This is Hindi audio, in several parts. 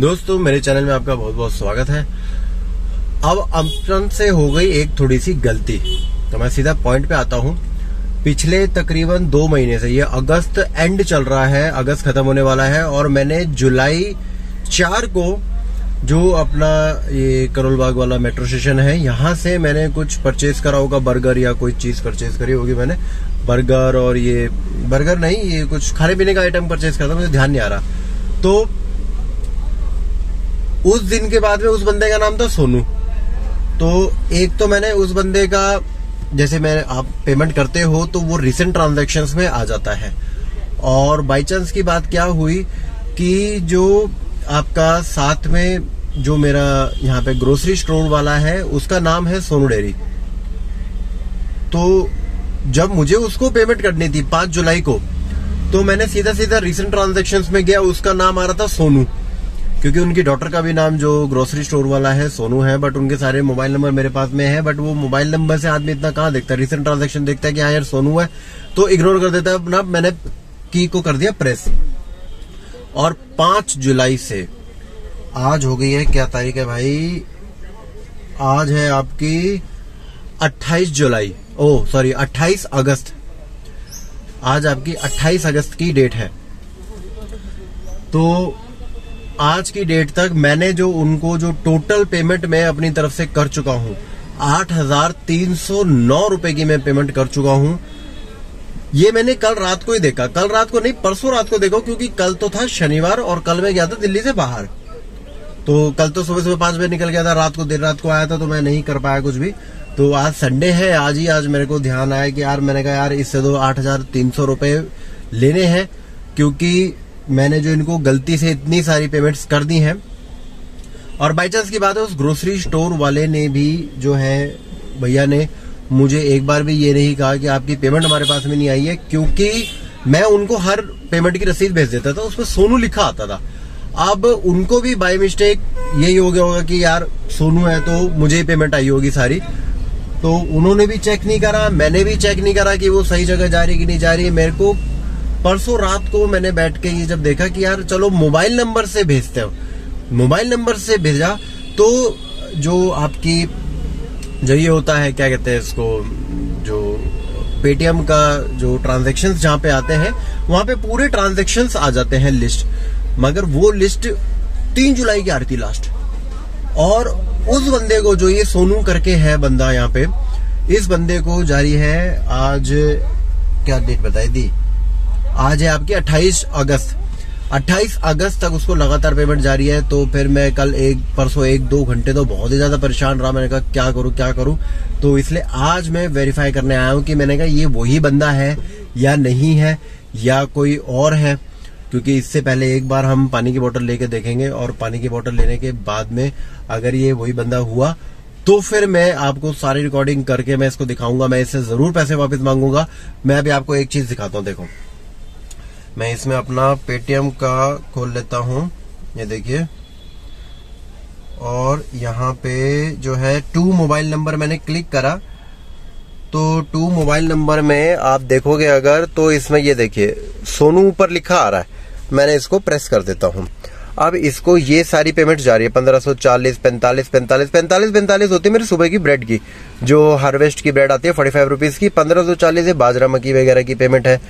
दोस्तों, मेरे चैनल में आपका बहुत बहुत स्वागत है। अब अपन से हो गई एक थोड़ी सी गलती। तो मैं सीधा पॉइंट पे आता हूँ। पिछले तकरीबन दो महीने से ये अगस्त एंड चल रहा है, अगस्त खत्म होने वाला है और मैंने जुलाई चार को जो अपना ये करोल बाग वाला मेट्रो स्टेशन है, यहाँ से मैंने कुछ परचेज करा होगा बर्गर या कोई चीज़ परचेज करी होगी मैंने। बर्गर और ये बर्गर नहीं, ये कुछ खाने पीने का आइटम परचेज करता मुझे ध्यान नहीं आ रहा। तो उस दिन के बाद में उस बंदे का नाम था सोनू। तो एक तो मैंने उस बंदे का, जैसे मैं, आप पेमेंट करते हो तो वो रिसेंट ट्रांजेक्शन में आ जाता है। और बाई चांस की बात क्या हुई कि जो आपका साथ में जो मेरा यहाँ पे ग्रोसरी स्टोर वाला है, उसका नाम है सोनू डेरी। तो जब मुझे उसको पेमेंट करनी थी पाँच जुलाई को तो मैंने सीधा सीधा रिसेंट ट्रांजेक्शन में गया, उसका नाम आ रहा था सोनू। क्योंकि उनकी डॉटर का भी नाम जो ग्रोसरी स्टोर वाला है, सोनू है बट उनके सारे मोबाइल नंबर मेरे पास में है बट वो मोबाइल नंबर से आदमी इतना कहाँ देखता है? रिसेंट ट्रांजेक्शन देखता है कि हाँ यार, सोनू है तो इग्नोर कर देता है। अपना मैंने की को कर दिया प्रेस और पाँच जुलाई से, आज हो गई है, क्या तारीख है भाई? आज है आपकी 28 जुलाई। ओ सॉरी 28 अगस्त। आज आपकी 28 अगस्त की डेट है। तो आज की डेट तक मैंने जो उनको जो टोटल पेमेंट मैं अपनी तरफ़ से कर चुका हूँ, आठ हज़ार तीन सौ नौ रुपए की मैं पेमेंट कर चुका हूँ। ये मैंने कल रात को ही देखा। कल रात को नहीं, परसों रात को देखा, क्योंकि कल तो था शनिवार और कल मैं गया था दिल्ली से बाहर। तो कल तो सुबह सुबह पाँच बजे निकल गया था, रात को, देर रात को आया था तो मैं नहीं कर पाया कुछ भी। तो आज संडे है, आज ही आज मेरे को ध्यान आया कि यार, मैंने कहा, यार, इससे तो आठ हज़ार तीन सौ रुपए लेने हैं, क्योंकि मैंने जो इनको गलती से इतनी सारी पेमेंट्स कर दी हैं, और बाई चांस की बात है, उस ग्रोसरी स्टोर वाले ने भी जो है, भैया ने मुझे एक बार भी ये नहीं कहा कि आपकी पेमेंट हमारे पास में नहीं आई है, क्योंकि मैं उनको हर पेमेंट की रसीद भेज देता था, उसमें सोनू लिखा आता था। अब उनको भी बाय मिस्टेक यही हो गया होगा कि यार, सोनू है तो मुझे ही पेमेंट आई होगी सारी। तो उन्होंने भी चेक नहीं करा, मैंने भी चेक नहीं करा कि वो सही जगह जा रही कि नहीं जा रही मेरे को परसों रात को मैंने बैठ के ये जब देखा कि यार चलो मोबाइल नंबर से भेजते हो। मोबाइल नंबर से भेजा तो जो आपकी जो ये होता है, क्या कहते हैं इसको, जो पेटीएम का जो ट्रांजेक्शन जहाँ पे आते हैं, वहाँ पे पूरे ट्रांजेक्शन आ जाते हैं लिस्ट मगर वो लिस्ट तीन जुलाई की आ रही थी लास्ट और उस बंदे को जो ये सोनू करके है बंदा यहाँ पे, इस बंदे को जारी है आज, क्या डेट बताई दी आज है आपकी 28 अगस्त। 28 अगस्त तक उसको लगातार पेमेंट जारी है तो फिर मैं कल एक, परसों एक, दो घंटे तो बहुत ही ज़्यादा परेशान रहा। मैंने कहा, क्या करूँ क्या करूँ? तो इसलिए आज मैं वेरीफाई करने आया हूँ कि मैंने कहा, ये वही बंदा है या नहीं है या कोई और है? क्योंकि इससे पहले एक बार हम पानी की बोतल लेके देखेंगे और पानी की बोतल लेने के बाद में अगर ये वही बंदा हुआ तो फिर मैं आपको सारी रिकॉर्डिंग करके मैं इसको दिखाऊँगा। मैं इससे ज़रूर पैसे वापस मांगूँगा। मैं अभी आपको एक चीज़ दिखाता हूँ, देखो। मैं इसमें अपना पेटीएम का खोल लेता हूँ। ये देखिए। और यहाँ पे जो है टू मोबाइल नंबर मैंने क्लिक करा। तो टू मोबाइल नंबर में आप देखोगे अगर तो इसमें ये देखिए, सोनू ऊपर लिखा आ रहा है। मैंने इसको प्रेस कर देता हूँ। अब इसको ये सारी पेमेंट जा रही है, पंद्रह सौ चालीस, पैंतालीस पैंतालीस पैंतालीस पैंतालीस होती है मेरी सुबह की ब्रेड की। जो हार्वेस्ट की ब्रेड आती है फोर्टी फाइव रुपीज़ की, पंद्रह सौ चालीस बाजरा मकी वगैरह की पेमेंट है।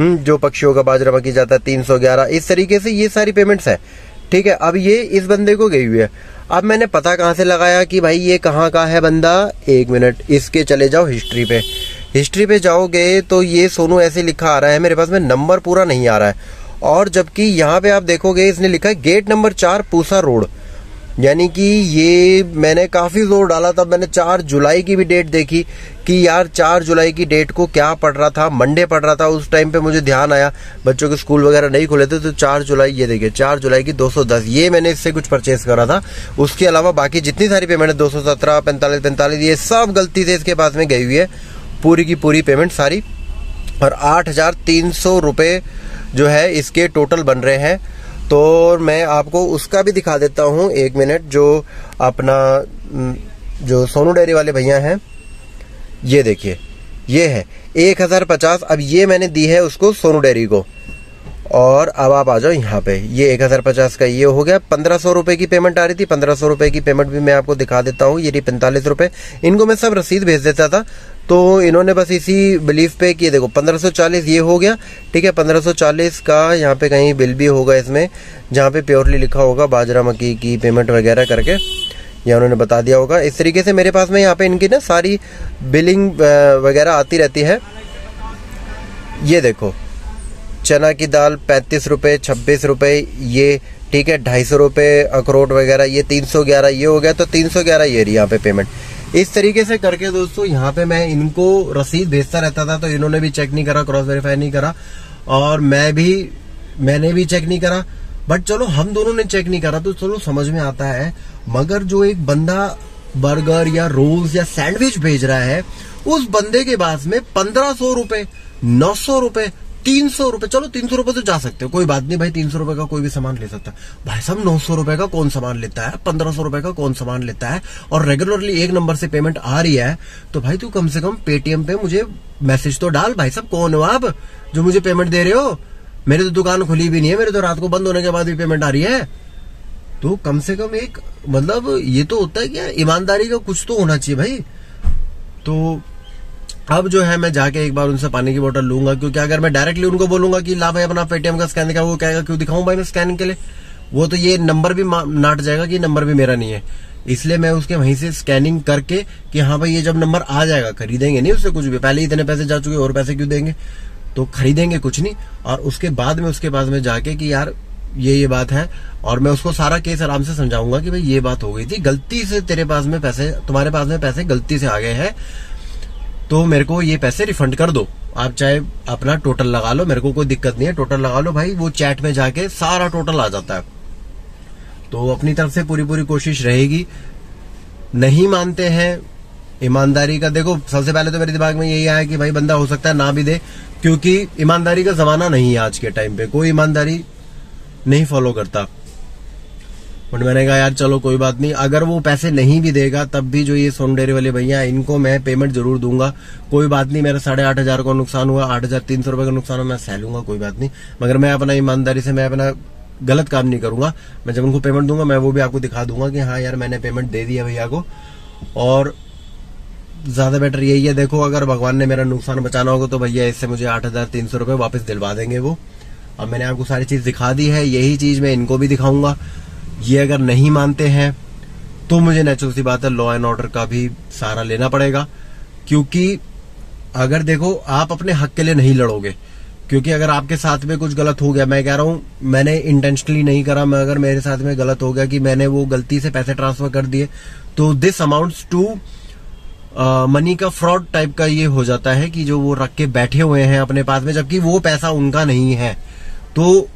जो पक्षियों का बाजरा मकी जाता है, तीन सौ ग्यारह। इस तरीके से ये सारी पेमेंट्स है। ठीक है, अब ये इस बंदे को गई हुई है। अब मैंने पता कहाँ से लगाया कि भाई ये कहाँ का है बंदा? एक मिनट, इसके चले जाओ हिस्ट्री पे। हिस्ट्री पे जाओगे तो ये सोनू ऐसे लिखा आ रहा है, मेरे पास में नंबर पूरा नहीं आ रहा है। और जबकि यहाँ पे आप देखोगे इसने लिखा है गेट नंबर चार, पूसा रोड। यानी कि ये मैंने काफ़ी ज़ोर डाला था। मैंने चार जुलाई की भी डेट देखी कि यार चार जुलाई की डेट को क्या पढ़ रहा था। मंडे पढ़ रहा था। उस टाइम पे मुझे ध्यान आया। बच्चों के स्कूल वगैरह नहीं खुले थे तो चार जुलाई, ये देखिए, चार जुलाई की 210 ये मैंने इससे कुछ परचेज करा था। उसके अलावा बाकी जितनी सारी पेमेंट दो सौ सत्रह, पैंतालीस पैंतालीस, ये सब गलती से इसके पास में गई हुई है। पूरी की पूरी पेमेंट सारी। और आठ हज़ार तीन सौ रुपये जो है, इसके टोटल बन रहे हैं। तो मैं आपको उसका भी दिखा देता हूँ एक मिनट, जो अपना जो सोनू डेयरी वाले भैया हैं, ये देखिए, ये है, एक हज़ार पचास, अब ये मैंने दी है उसको सोनू डेयरी को। और अब आप आ जाओ यहाँ पे, ये एक हज़ार पचास का ये हो गया, पंद्रह सौ रुपए की पेमेंट आ रही थी, पंद्रह सौ रुपए की पेमेंट भी मैं आपको दिखा देता हूँ, ये पैंतालीस रुपए। इनको मैं सब रसीद भेज देता था तो इन्होंने बस इसी बिलीफ पे किए देखो, पंद्रह सौ चालीस ये हो गया, ठीक है, पंद्रह सौ चालीस का यहाँ पे कहीं बिल भी होगा इसमें, जहाँ पे प्योरली लिखा होगा बाजरा मक्की की पेमेंट वगैरह करके, या उन्होंने बता दिया होगा। इस तरीके से मेरे पास में यहाँ पे इनकी ना सारी बिलिंग वगैरह आती रहती है। ये देखो, चना की दाल पैंतीस रुपये छब्बीस रुपये ये, ठीक है, ढाई सौ रुपये अखरोट वगैरह, ये तीन सौ ग्यारह, ये हो गया तो तीन सौ ग्यारह ये रही यहाँ पे पेमेंट इस तरीके से करके दोस्तों, यहाँ पे मैं इनको रसीद भेजता रहता था तो इन्होंने भी चेक नहीं करा क्रॉस वेरीफाई नहीं करा, और मैं भी, मैंने भी चेक नहीं करा। बट चलो, हम दोनों ने चेक नहीं करा तो चलो समझ में आता है। मगर जो एक बंदा बर्गर या रोल्स या सैंडविच भेज रहा है, उस बंदे के पास में पंद्रह सौ रुपये नौ सौ रुपये तीन सौ रुपए चलो तीन सौ रुपए तो जा सकते हो, कोई बात नहीं भाई, तीन सौ रुपए का कोई भी सामान ले सकता है। भाई साहब, नौ सौ रुपए का कौन सामान लेता है? पंद्रह सौ रुपए का कौन सामान लेता है? और रेगुलरली एक नंबर से पेमेंट आ रही है तो भाई तू कम से कम पेटीएम पे मुझे मैसेज तो डाल भाई साहब, कौन हो आप? जो मुझे पेमेंट दे रहे हो? मेरी तो दुकान खुली भी नहीं है, मेरे तो रात को बंद होने के बाद भी पेमेंट आ रही है। तो कम से कम एक मतलब ये तो होता है क्या ईमानदारी का कुछ तो होना चाहिए भाई। तो अब जो है मैं जाके एक बार उनसे पानी की बोतल लूँगा, क्योंकि अगर मैं डायरेक्टली उनको बोलूँगा कि, ला भाई, अपना पेटीएम का स्कैन दिखा वो कहेगा, क्यों दिखाऊँ भाई मैं स्कैनिंग के लिए? वो तो ये नंबर भी नाट जाएगा कि नंबर भी मेरा नहीं है। इसलिए मैं उसके वहीं से स्कैनिंग करके कि हाँ भाई, ये जब नंबर आ जाएगा, खरीदेंगे नहीं उससे कुछ भी, पहले इतने पैसे जा चुके और पैसे क्यों देंगे? तो खरीदेंगे कुछ नहीं, और उसके बाद में उसके पास में जाके कि, यार, ये ये बात है, और मैं उसको सारा केस आराम से समझाऊँगा कि, भाई, ये बात हो गई थी, गलती से तेरे पास में पैसे, तुम्हारे पास में पैसे गलती से आ गए हैं तो मेरे को ये पैसे रिफंड कर दो। आप चाहे अपना टोटल लगा लो, मेरे को कोई दिक्कत नहीं है टोटल लगा लो भाई, वो चैट में जाके सारा टोटल आ जाता है। तो अपनी तरफ़ से पूरी पूरी कोशिश रहेगी। नहीं मानते हैं ईमानदारी का, देखो, सबसे पहले तो मेरे दिमाग में यही आया कि भाई बंदा हो सकता है ना भी दे, क्योंकि ईमानदारी का जमाना नहीं है आज के टाइम पे। कोई ईमानदारी नहीं फॉलो करता। बट मैंने कहा, यार चलो, कोई बात नहीं। अगर वो पैसे नहीं भी देगा, तब भी जो ये सोन डेरी वाले भैया इनको मैं पेमेंट ज़रूर दूँगा। कोई बात नहीं, मेरा साढ़े आठ हज़ार का नुकसान हुआ, आठ हज़ार तीन सौ रुपए का नुकसान हुआ, मैं सह लूँगा, कोई बात नहीं। मगर मैं अपना ईमानदारी से, मैं अपना गलत काम नहीं करूँगा। मैं जब उनको पेमेंट दूँगा, मैं वो भी आपको दिखा दूँगा कि हाँ यार, मैंने पेमेंट दे दिया भैया को। और ज़्यादा बेटर यही है, देखो, अगर भगवान ने मेरा नुकसान बचाना होगा तो भैया इससे मुझे आठ हज़ार तीन सौ रुपए वापस दिलवा देंगे वो। अब मैंने आपको सारी चीज़ दिखा दी है, यही चीज़ मैं इनको भी दिखाऊँगा। ये अगर नहीं मानते हैं तो मुझे नेचुरल सी बात है लॉ एंड ऑर्डर का भी सहारा लेना पड़ेगा। क्योंकि अगर देखो, आप अपने हक के लिए नहीं लड़ोगे। क्योंकि अगर आपके साथ में कुछ गलत हो गया, मैं कह रहा हूँ, मैंने इंटेंशनली नहीं करा, मैं अगर मेरे साथ में गलत हो गया कि मैंने वो गलती से पैसे ट्रांसफ़र कर दिए तो दिस अमाउंट्स टू मनी का फ्रॉड टाइप का ये हो जाता है कि जो वो रख के बैठे हुए हैं अपने पास में, जबकि वो पैसा उनका नहीं है। तो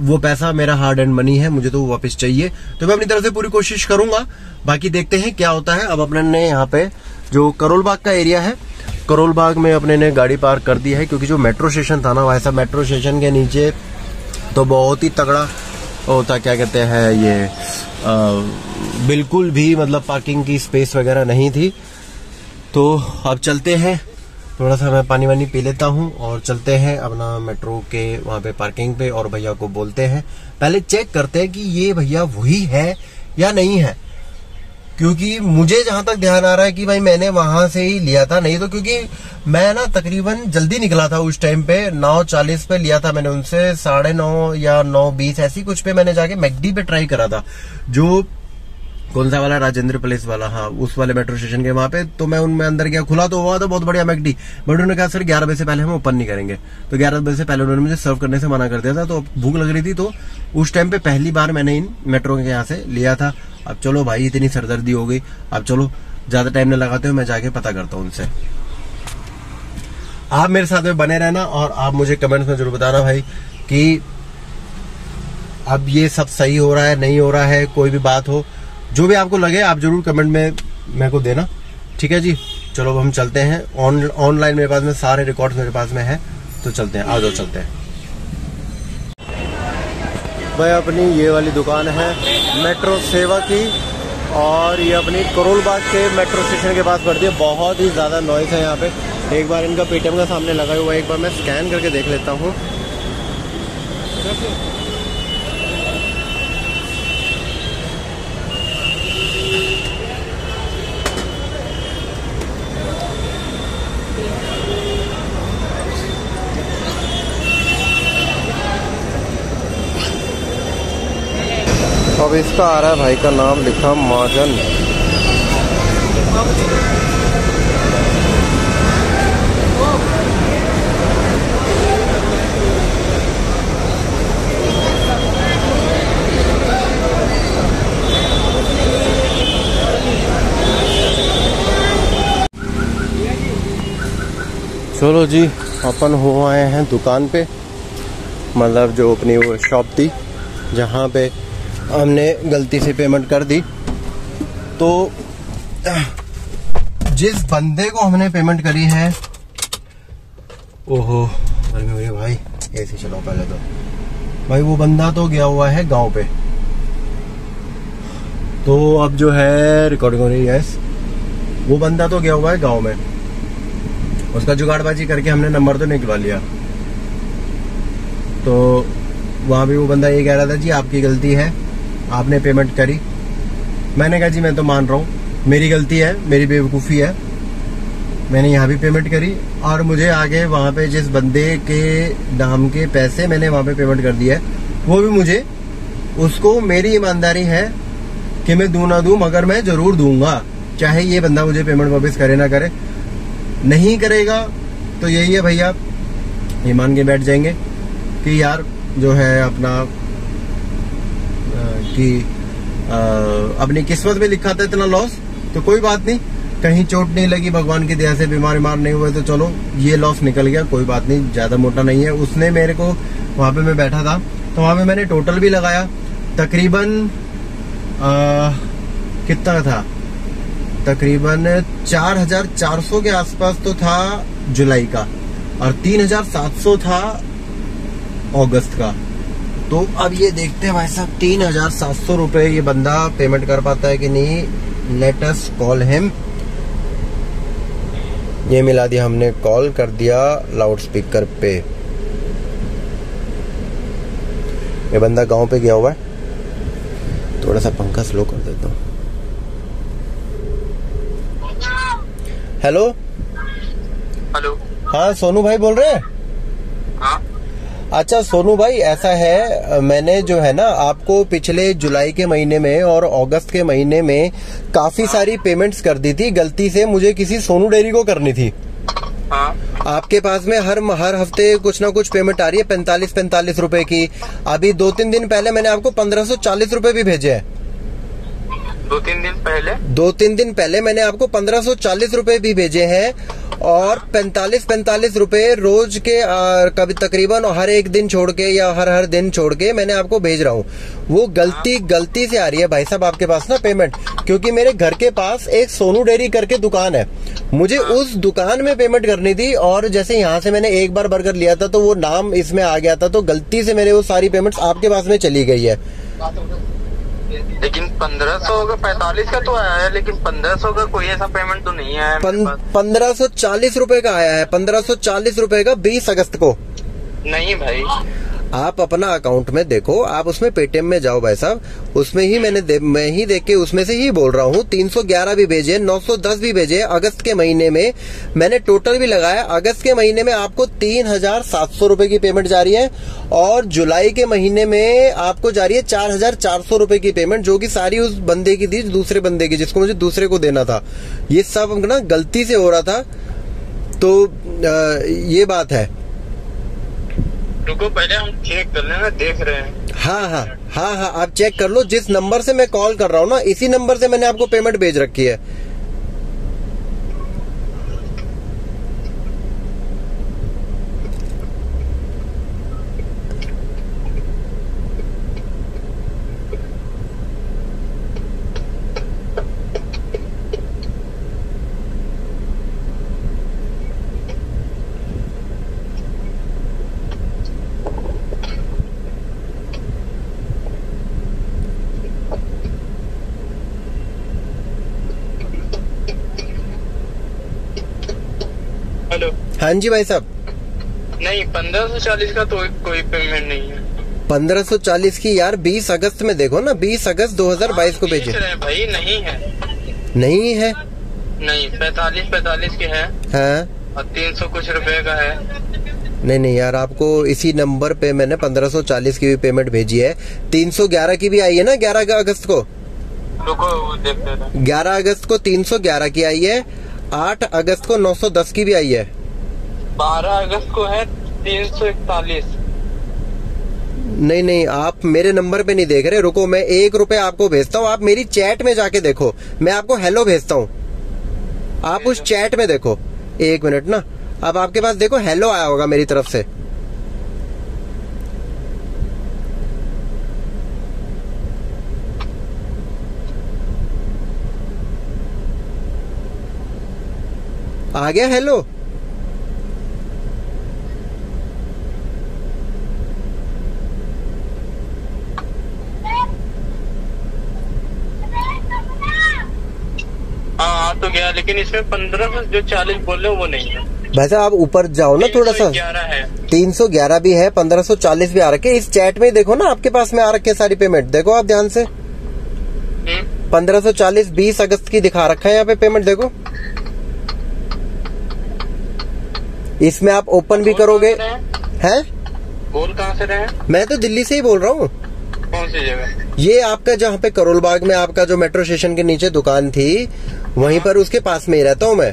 वो पैसा मेरा हार्ड एंड मनी है मुझे तो वो वापस चाहिए। तो मैं अपनी तरफ़ से पूरी कोशिश करूँगा। बाकी देखते हैं क्या होता है। अब अपने ने यहाँ पे जो करोल बाग का एरिया है करोल बाग में अपने ने गाड़ी पार्क कर दी है क्योंकि जो मेट्रो स्टेशन था ना वैसा मेट्रो स्टेशन के नीचे तो बहुत ही तगड़ा होता क्या कहते हैं ये आ, बिल्कुल भी मतलब पार्किंग की स्पेस वगैरह नहीं थी। तो अब चलते हैं। थोड़ा सा मैं पानी वानी पी लेता हूँ और चलते हैं अपना मेट्रो के वहाँ पे पार्किंग पे और भैया को बोलते हैं। पहले चेक करते हैं कि ये भैया वही है या नहीं है। क्योंकि मुझे जहाँ तक ध्यान आ रहा है कि भाई मैंने वहाँ से ही लिया था, नहीं तो क्योंकि मैं ना तकरीबन जल्दी निकला था उस टाइम पे, नौ चालीस पे लिया था मैंने उनसे, साढ़े नौ या नौ बीस, ऐसी कुछ पे मैंने जाके मैकडी पे ट्राई करा था, जो कौन सा वाला? राजेंद्र प्लेस वाला हाँ उस वाले मेट्रो स्टेशन के वहाँ पे। तो मैं उनमें अंदर गया। खुला तो हुआ था, बहुत बढ़िया मैकडी बट उन्होंने कहा, सर, ग्यारह बजे से पहले हम ओपन नहीं करेंगे। तो ग्यारह बजे से पहले उन्होंने मुझे सर्व करने से मना कर दिया था। तो भूख लग रही थी तो उस टाइम पे पहली बार मैंने इन मेट्रो के यहाँ से लिया था। अब चलो भाई, इतनी सरदर्दी हो गई। अब चलो, ज़्यादा टाइम नहीं लगाते हुए मैं जाके पता करता हूँ उनसे। आप मेरे साथ में बने रहना और आप मुझे कमेंट्स में ज़रूर बताना भाई कि अब ये सब सही हो रहा है, नहीं हो रहा है, कोई भी बात हो। जो भी आपको लगे आप ज़रूर कमेंट में मेरे को देना। ठीक है जी? चलो अब हम चलते हैं। ऑनलाइन उन, मेरे पास में सारे रिकॉर्ड मेरे पास में है तो चलते हैं। आ जाओ चलते हैं। भाई अपनी ये वाली दुकान है मेट्रो सेवा की और ये अपनी करोल बाग के मेट्रो स्टेशन के पास पड़ती है। बहुत ही ज़्यादा नॉइस है यहाँ पे। एक बार इनका पेटीएम का सामने लगा हुआ है। एक बार मैं स्कैन करके देख लेता हूँ। इसका आ रहा है भाई का नाम लिखा महाजन। चलो जी, अपन हो आए हैं दुकान पे। मतलब जो अपनी वो शॉप थी, जहाँ पे हमने गलती से पेमेंट कर दी। तो जिस बंदे को हमने पेमेंट करी है, ओहो, गर्मी भाई। ऐसे चलो पहले तो। भाई, वो बंदा तो गया हुआ है गाँव पे। तो अब जो है रिकॉर्डिंग हो रही है वो बंदा तो गया हुआ है गाँव में। उसका जुगाड़बाजी करके हमने नंबर तो निकलवा लिया। तो वहाँ भी वो बंदा ये कह रहा था जी, आपकी गलती है। आपने पेमेंट करी। मैंने कहा, जी, मैं तो मान रहा हूँ। मेरी गलती है, मेरी बेवकूफ़ी है। मैंने यहाँ भी पेमेंट करी और मुझे आगे वहाँ पे जिस बंदे के नाम के पैसे मैंने वहाँ पे पेमेंट कर दिया है वो भी मुझे। उसको मेरी ईमानदारी है कि मैं दू ना दू, मगर मैं ज़रूर दूँगा। चाहे ये बंदा मुझे पेमेंट वापस करे ना करे। नहीं करेगा तो यही है भैया। ये मान के बैठ जाएँगे कि यार, जो है अपना कि अपनी किस्मत में लिखा था इतना लॉस तो कोई बात नहीं, कहीं चोट नहीं लगी, भगवान की दया से बीमार बीमार नहीं हुए तो चलो, ये लॉस निकल गया, कोई बात नहीं, ज़्यादा मोटा नहीं है। उसने मेरे को वहाँ पे मैं बैठा था तो वहाँ पे मैंने टोटल भी लगाया, तकरीबन कितना था? तकरीबन चार हज़ार चार सौ के आसपास तो था जुलाई का, और तीन हज़ार सात सौ था अगस्त का। तो अब ये देखते हैं भाई साहब तीन हज़ार सात सौ रुपए ये बंदा पेमेंट कर पाता है कि नहीं? लेटस कॉल हिम ये मिला दिया हमने कॉल कर दिया लाउड स्पीकर पे। ये बंदा गाँव पे गया हुआ है। थोड़ा सा पंखा स्लो कर देता हूँ। हेलो हेलो हाँ सोनू भाई बोल रहे हैं? हाँ। अच्छा सोनू भाई ऐसा है मैंने जो है ना आपको पिछले जुलाई के महीने में और अगस्त के महीने में काफ़ी सारी पेमेंट्स कर दी थी। गलती से मुझे किसी सोनू डेयरी को करनी थी। हाँ। आपके पास में हर हर हफ़्ते कुछ ना कुछ पेमेंट आ रही है पैंतालीस पैंतालीस रूपए की। अभी दो तीन दिन पहले मैंने आपको पंद्रह सौ चालीस रूपए भी भेजे हैं। दो तीन दिन पहले? दो तीन दिन पहले मैंने आपको पंद्रह सौ चालीस रूपए भी भेजे हैं। और पैंतालीस पैंतालीस रुपए रोज के कभी तकरीबन हर एक दिन छोड़ के या हर हर दिन छोड़ के मैंने आपको भेज रहा हूँ। वो गलती गलती से आ रही है भाई साहब आपके पास ना पेमेंट क्योंकि मेरे घर के पास एक सोनू डेयरी करके दुकान है। मुझे उस दुकान में पेमेंट करनी थी और जैसे यहाँ से मैंने एक बार बर्गर लिया था तो वो नाम इसमें आ गया था तो गलती से मेरे वो सारी पेमेंट्स आपके पास में चली गई है। लेकिन पंद्रह सौ का पैतालीस का तो आया है लेकिन पंद्रह सौ का कोई ऐसा पेमेंट तो नहीं आया पंद्रह सौ चालीस रूपए का आया है पंद्रह सौ चालीस रूपए का बीस अगस्त को। नहीं भाई। आप अपना अकाउंट में देखो, आप उसमें पेटीएम में जाओ भाई साहब, उसमें ही मैंने मैं ही देख के उसमें से ही बोल रहा हूँ 311 भी भेजे 910 भी भेजे, अगस्त के महीने में मैंने टोटल भी लगाया, अगस्त के महीने में आपको तीन हज़ार सात सौ रुपये की पेमेंट जा रही है, और जुलाई के महीने में आपको जा रही है चार हज़ार चार सौ रुपये की पेमेंट जो की सारी उस बंदे की थी, दूसरे बंदे की, जिसको मुझे दूसरे को देना था। ये सब ना गलती से हो रहा था तो ये बात है। रुको, पहले हम चेक कर लेना देख रहे हैं। हाँ हाँ हाँ हाँ आप चेक कर लो, जिस नंबर से मैं कॉल कर रहा हूँ ना, इसी नंबर से मैंने आपको पेमेंट भेज रखी है हेलो हाँ जी भाई साहब। नहीं पंद्रह सौ चालीस का तो कोई पेमेंट नहीं है। पंद्रह सौ चालीस की यार बीस अगस्त में देखो ना बीस अगस्त दो हज़ार बाईस को भेजे भाई नहीं है। नहीं है? नहीं पैतालीस पैतालीस के है। हाँ। और तीन सौ कुछ रुपए का है। नहीं नहीं यार आपको इसी नंबर पे मैंने पंद्रह सौ चालीस की भी पेमेंट भेजी है। तीन सौ ग्यारह की भी आई है ना ग्यारह अगस्त को? ग्यारह अगस्त को तीन सौ ग्यारह की आई है आठ अगस्त को नौ सौ दस की भी आई है। बारह अगस्त को है तीन सौ इकतालीस। नहीं नहीं आप मेरे नंबर पे नहीं देख रहे। रुको मैं एक रुपए आपको भेजता हूँ। आप मेरी चैट में जाके देखो। मैं आपको हेलो भेजता हूँ। आप उस चैट में देखो। एक मिनट ना। अब आपके पास देखो हेलो आया होगा मेरी तरफ़ से। आ गया हेलो हाँ आ तो गया लेकिन इसमें पंद्रह जो चालीस बोल हो वो नहीं है। भाई साहब आप ऊपर जाओ ना थोड़ा सा। तीन सौ ग्यारह भी है पंद्रह सौ चालीस भी आ रखे इस चैट में देखो ना आपके पास में आ रखे सारी पेमेंट देखो आप ध्यान से। हम्म, पंद्रह सौ चालीस बीस अगस्त की दिखा रखा है यहाँ पे पेमेंट देखो। इसमें आप ओपन भी करोगे। हैं? हैं? बोल कहाँ से रहे? मैं तो दिल्ली से ही बोल रहा हूँ। कौन सी जगह? ये आपका जहाँ पे करोल बाग में आपका जो मेट्रो स्टेशन के नीचे दुकान थी वहीं पर उसके पास में ही रहता हूँ मैं।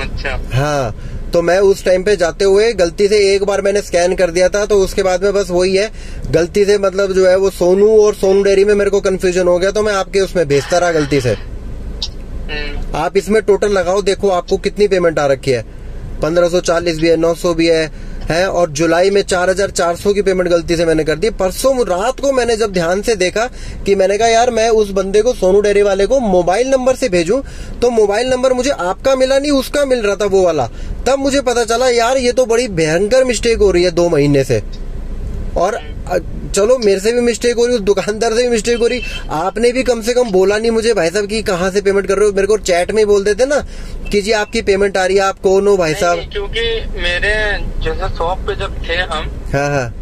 अच्छा। हाँ तो मैं उस टाइम पे जाते हुए गलती से एक बार मैंने स्कैन कर दिया था तो उसके बाद में बस वही है गलती से मतलब जो है वो सोनू और सोनू डेयरी में मेरे को कंफ्यूजन हो गया तो मैं आपके उसमें भेजता रहा गलती से। हम्म, आप इसमें टोटल लगाओ देखो आपको कितनी पेमेंट आ रखी है। पंद्रह सौ चालीस भी है नौ सौ भी है है और जुलाई में चार हज़ार चार सौ की पेमेंट गलती से मैंने कर दी। परसों रात को मैंने जब ध्यान से देखा कि मैंने कहा, यार, मैं उस बंदे को, सोनू डेरी वाले को मोबाइल नंबर से भेजू तो मोबाइल नंबर मुझे आपका मिला नहीं, उसका मिल रहा था वो वाला। तब मुझे पता चला, यार, ये तो बड़ी भयंकर मिस्टेक हो रही है दो महीने से। और चलो मेरे से भी मिस्टेक हो रही उस दुकानदार से भी मिस्टेक हो रही। आपने भी कम से कम बोला नहीं मुझे भाई साहब कि कहाँ से पेमेंट कर रहे हो। मेरे को चैट में ही बोल देते ना कि जी आपकी पेमेंट आ रही है आप कौन हो भाई साहब? क्योंकि मेरे जैसे शॉप पे जब थे हम हाँ हाँ।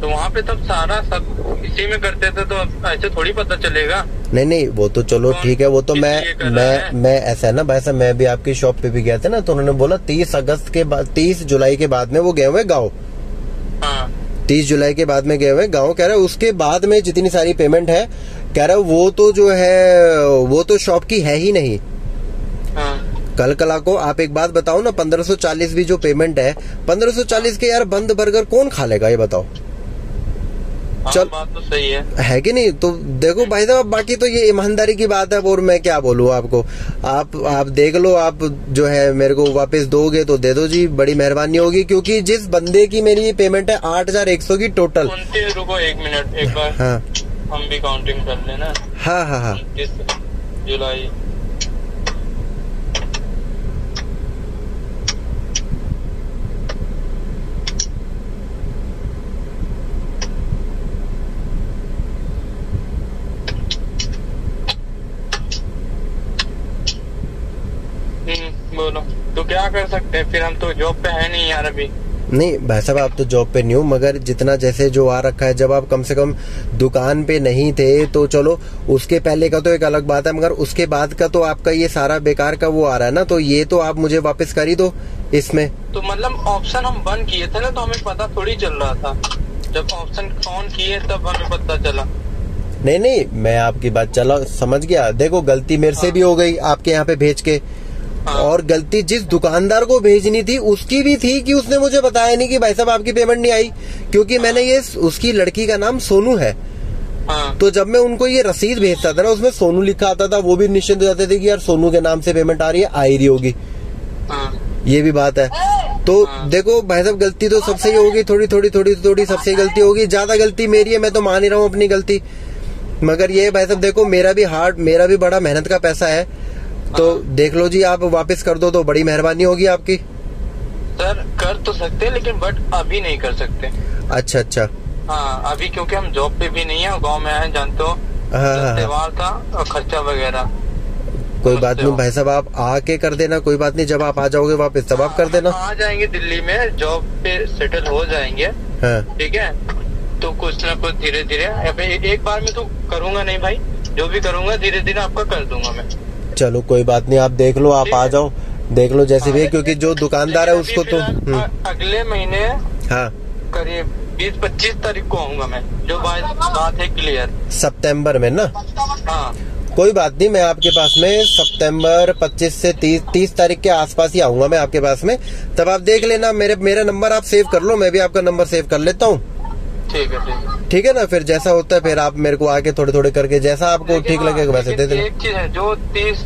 तो वहाँ पे तब सारा सब इसी में करते थे तो ऐसे थोड़ी पता चलेगा। नहीं नहीं वो तो चलो ठीक है वो तो मैं मैं मैं ऐसा है ना भाई साहब मैं भी आपकी शॉप पे भी गया था ना तो उन्होंने बोला तीस अगस्त के बाद तीस जुलाई के बाद में वो गए हुए गाँव। तीस जुलाई के बाद में गए हुए गाँव कह रहे उसके बाद में जितनी सारी पेमेंट है कह रहे वो तो जो है वो तो शॉप की है ही नहीं। हाँ। कल कला को आप एक बात बताओ ना 1540 भी जो पेमेंट है 1540 के यार बंद बर्गर कौन खा लेगा ये बताओ। हाँ, चल- बात तो सही है। है कि नहीं? तो देखो भाई साहब बाकी तो ये ईमानदारी की बात है और मैं क्या बोलूँ आपको? आप आप देख लो आप जो है मेरे को वापस दोगे तो दे दो जी बड़ी मेहरबानी होगी क्योंकि जिस बंदे की मेरी ये पेमेंट है आठ हज़ार एक सौ की टोटल रुको एक मिनट एक बार। हाँ। हम भी काउंटिंग कर लेना हाँ हाँ हाँ। जुलाई हम्म, बोलो तो क्या कर सकते हैं? फिर हम तो जॉब पे है नहीं यार अभी। नहीं भाई साहब आप तो जॉब पे नहीं हो मगर जितना जैसे जो आ रखा है जब आप कम से कम दुकान पे नहीं थे तो चलो उसके पहले का तो एक अलग बात है मगर उसके बाद का तो आपका ये सारा बेकार का वो आ रहा है ना तो ये तो आप मुझे वापस कर ही दो इसमें। तो मतलब ऑप्शन हम बंद किए थे ना तो हमें पता थोड़ी चल रहा था। जब ऑप्शन ऑन किए तब हमें पता चला। नहीं नहीं मैं आपकी बात चला समझ गया। देखो गलती मेरे से भी हो गई आपके यहाँ पे भेज के। हाँ। और गलती जिस दुकानदार को भेजनी थी उसकी भी थी कि उसने मुझे बताया नहीं कि भाई साहब आपकी पेमेंट नहीं आई। क्योंकि मैंने ये उसकी लड़की का नाम सोनू है। हाँ। तो जब मैं उनको ये रसीद भेजता था ना उसमें सोनू लिखा आता था वो भी निश्चिंत हो जाते थे कि यार सोनू के नाम से पेमेंट आ रही है आ ही रही होगी। हाँ। ये भी बात है। तो देखो भाई साहब गलती तो सबसे ही होगी थोड़ी थोड़ी थोड़ी थोड़ी सबसे गलती होगी। ज़्यादा गलती मेरी है मैं तो मान ही रहा हूँ अपनी गलती। मगर ये भाई साहब देखो मेरा भी हार्ड मेरा भी बड़ा मेहनत का पैसा है। तो देख लो जी आप वापस कर दो तो बड़ी मेहरबानी होगी आपकी। सर कर तो सकते हैं लेकिन बट अभी नहीं कर सकते। अच्छा अच्छा। हाँ अभी क्योंकि हम जॉब पे भी नहीं है गाँव में आए जानते हो। हाँ, हाँ, हाँ। था और खर्चा वगैरह। कोई बात नहीं भाई साहब आप आके कर देना कोई बात नहीं जब आप आ जाओगे वापस तब आप कर देना। आ जाएँगे दिल्ली में जॉब पे सेटल हो जाएँगे। ठीक है? तो कुछ ना कुछ धीरे धीरे एक बार में तो करूँगा नहीं भाई जो भी करूँगा धीरे धीरे आपका कर दूँगा मैं। चलो कोई बात नहीं आप देख लो आप आ जाओ देख लो जैसे भी है, क्योंकि जो दुकानदार है उसको तो हम्म, अगले महीने हाँ। करीब बीस पच्चीस तारीख को आऊँगा मैं जो बात बात है क्लियर। सितंबर में ना? हाँ। कोई बात नहीं मैं आपके पास में सितंबर 25 से 30 30 तारीख के आसपास ही आऊँगा मैं आपके पास में। तब आप देख लेना मेरे मेरा नंबर आप सेव कर लो मैं भी आपका नंबर सेव कर लेता हूँ। ठीक है ठीक है। ठीक है ना? फिर जैसा होता है फिर आप मेरे को आके थोड़े थोड़े करके जैसा आपको ठीक हाँ, लगेगा वैसे दे देना। एक चीज़ है जो तीस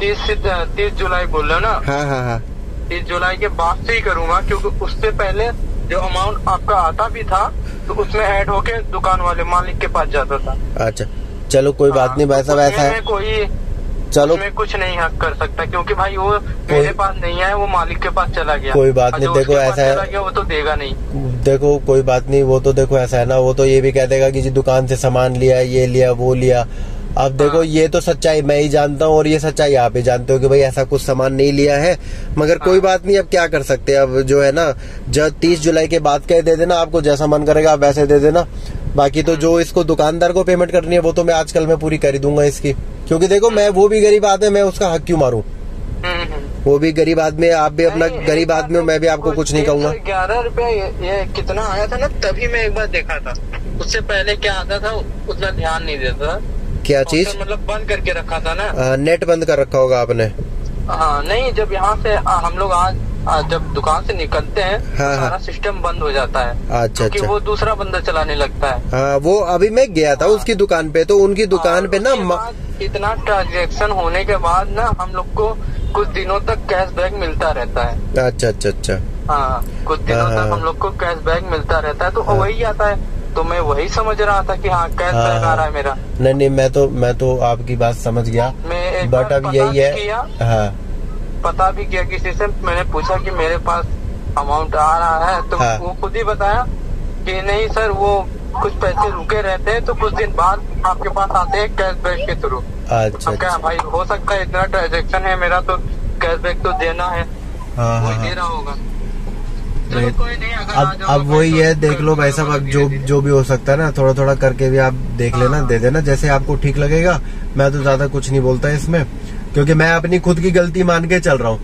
तीस से तीस जुलाई बोल रहे हो ना? हाँ हाँ हाँ। तीस जुलाई के बाद से ही करूँगा क्योंकि उससे पहले जो अमाउंट आपका आता भी था तो उसमें ऐड होके दुकान वाले मालिक के पास जाता था। अच्छा चलो कोई बात नहीं हाँ, वैसा तो वैसा है। कोई चलो। उसमें कुछ नहीं हक कर सकता क्योंकि भाई वो मेरे पास नहीं है वो मालिक के पास चला गया। कोई बात नहीं, देखो ऐसा है- वो तो देगा नहीं। देखो कोई बात नहीं वो तो देखो ऐसा है ना वो तो ये भी कह देगा कि जी दुकान से सामान लिया ये लिया वो लिया। अब देखो हाँ। ये तो सच्चाई मैं ही जानता हूँ और ये सच्चाई आप ही जानते हो कि भाई ऐसा कुछ सामान नहीं लिया है। मगर कोई हाँ। बात नहीं अब क्या कर सकते हैं? अब जो है ना जब तीस जुलाई के बाद कह दे देना आपको जैसा मन करेगा आप वैसे दे देना। बाकी तो जो इसको दुकानदार को पेमेंट करनी है वो तो मैं आजकल मैं पूरी कर ही दूँगा इसकी। क्योंकि देखो मैं वो भी गरीब आदमी मैं उसका हक क्यों मारूं। वो भी गरीब आदमी आप भी अपना गरीब आदमी हो मैं भी आपको कुछ नहीं कहूँगा। ग्यारह रुपया ये, कितना आया था ना तभी मैं एक बार देखा था। उससे पहले क्या आता था उतना ध्यान नहीं देता क्या चीज़? मतलब बंद करके रखा था ना। आ, नेट बंद कर रखा होगा आपने। हाँ नहीं जब यहाँ से आ, हम लोग आज आ, जब दुकान से निकलते हैं तो हाँ, हाँ। सारा सिस्टम बंद हो जाता है। अच्छा क्योंकि अच्छा। वो दूसरा बंदा चलाने लगता है। हाँ वो अभी मैं गया था उसकी दुकान पे तो उनकी दुकान और पे ना इतना ट्रांजेक्शन होने के बाद ना हम लोग को कुछ दिनों तक कैशबैक मिलता रहता है। अच्छा अच्छा अच्छा। हाँ कुछ दिनों हाँ, तक हाँ। हम लोग को कैशबैक मिलता रहता है तो हाँ। वही आता है। तो मैं वही समझ रहा था कि हाँ कैश बैक आ रहा है मेरा। नहीं नहीं मैं तो मैं तो आपकी बात समझ गया। मैं एक बट अब यही है। हाँ। पता भी किया किसी से मैंने पूछा कि मेरे पास अमाउंट आ रहा है तो हाँ। वो खुद ही बताया कि नहीं सर वो कुछ पैसे रुके रहते हैं तो कुछ दिन बाद आपके पास आते हैं कैशबैक के थ्रू अच्छा क्या अच्छा। भाई हो सकता है इतना ट्रांजेक्शन है मेरा तो कैशबैक तो देना है। हाँ वो हाँ दे हाँ। रहा होगा। आ अब अब वही तो है देख लो भाई साहब अब जो जो भी हो सकता है ना थोड़ा थोड़ा करके भी आप देख लेना हाँ। दे देना जैसे आपको ठीक लगेगा मैं तो ज़्यादा कुछ नहीं बोलता इसमें क्योंकि मैं अपनी खुद की गलती मान के चल रहा हूँ।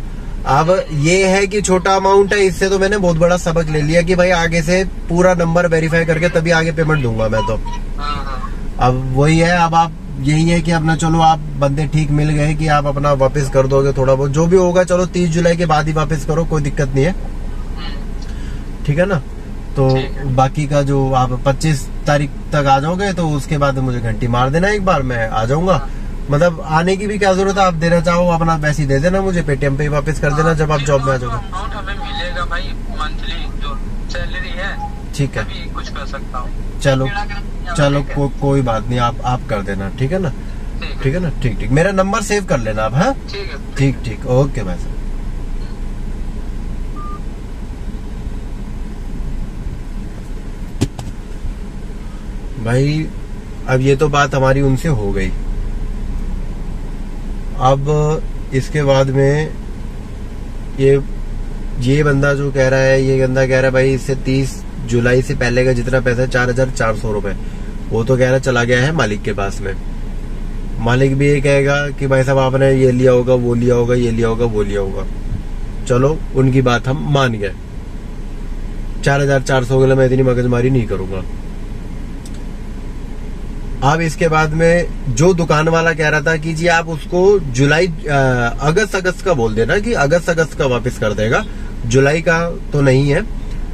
अब ये है कि छोटा अमाउंट है इससे तो मैंने बहुत बड़ा सबक ले लिया कि भाई आगे से पूरा नंबर वेरीफाई करके तभी आगे पेमेंट दूँगा मैं तो। हाँ, हाँ। अब वही है अब आप यही है कि अपना चलो आप बंदे ठीक मिल गए कि आप अपना वापस कर दोगे थोड़ा बहुत। जो भी होगा चलो तीस जुलाई के बाद ही वापस करो कोई दिक्कत नहीं है। हम्म, ठीक है ना? तो है। बाकी का जो आप 25 तारीख तक आ जाओगे तो उसके बाद मुझे घंटी मार देना एक बार मैं आ जाऊँगा। मतलब आने की भी क्या ज़रूरत है? आप देना चाहो अपना पैसे दे देना मुझे पेटीएम पे वापस कर देना जब आप जॉब में आ जाओगे। अमाउंट हमें मिलेगा भाई मंथली जो सैलरी है ठीक है। कुछ कर सकता हूँ। चलो चलो को, कोई बात नहीं आप आप कर देना ठीक है ना? ठीक है। ना? ठीक ठीक। मेरा नंबर सेव कर लेना आप हाँ? है। ठीक ठीक। ओके भाई साहब भाई अब ये तो बात हमारी उनसे हो गई। अब इसके बाद में ये ये बंदा जो कह रहा है, ये बंदा कह रहा है भाई, इससे तीस जुलाई से पहले का जितना पैसा चार हज़ार चार सौ रुपये वो तो कह रहा चला गया है मालिक के पास में। मालिक भी ये कहेगा कि भाई साहब, आपने ये लिया होगा, वो लिया होगा, ये लिया होगा, वो लिया होगा। चलो, उनकी बात हम मान गए। चार हज़ार चार सौ के लिए मैं इतनी मगजमारी नहीं करूँगा। अब इसके बाद में जो दुकान वाला कह रहा था कि जी आप उसको जुलाई अगस्त अगस्त का बोल देना कि अगस्त अगस्त का वापस कर देगा। जुलाई का तो नहीं है।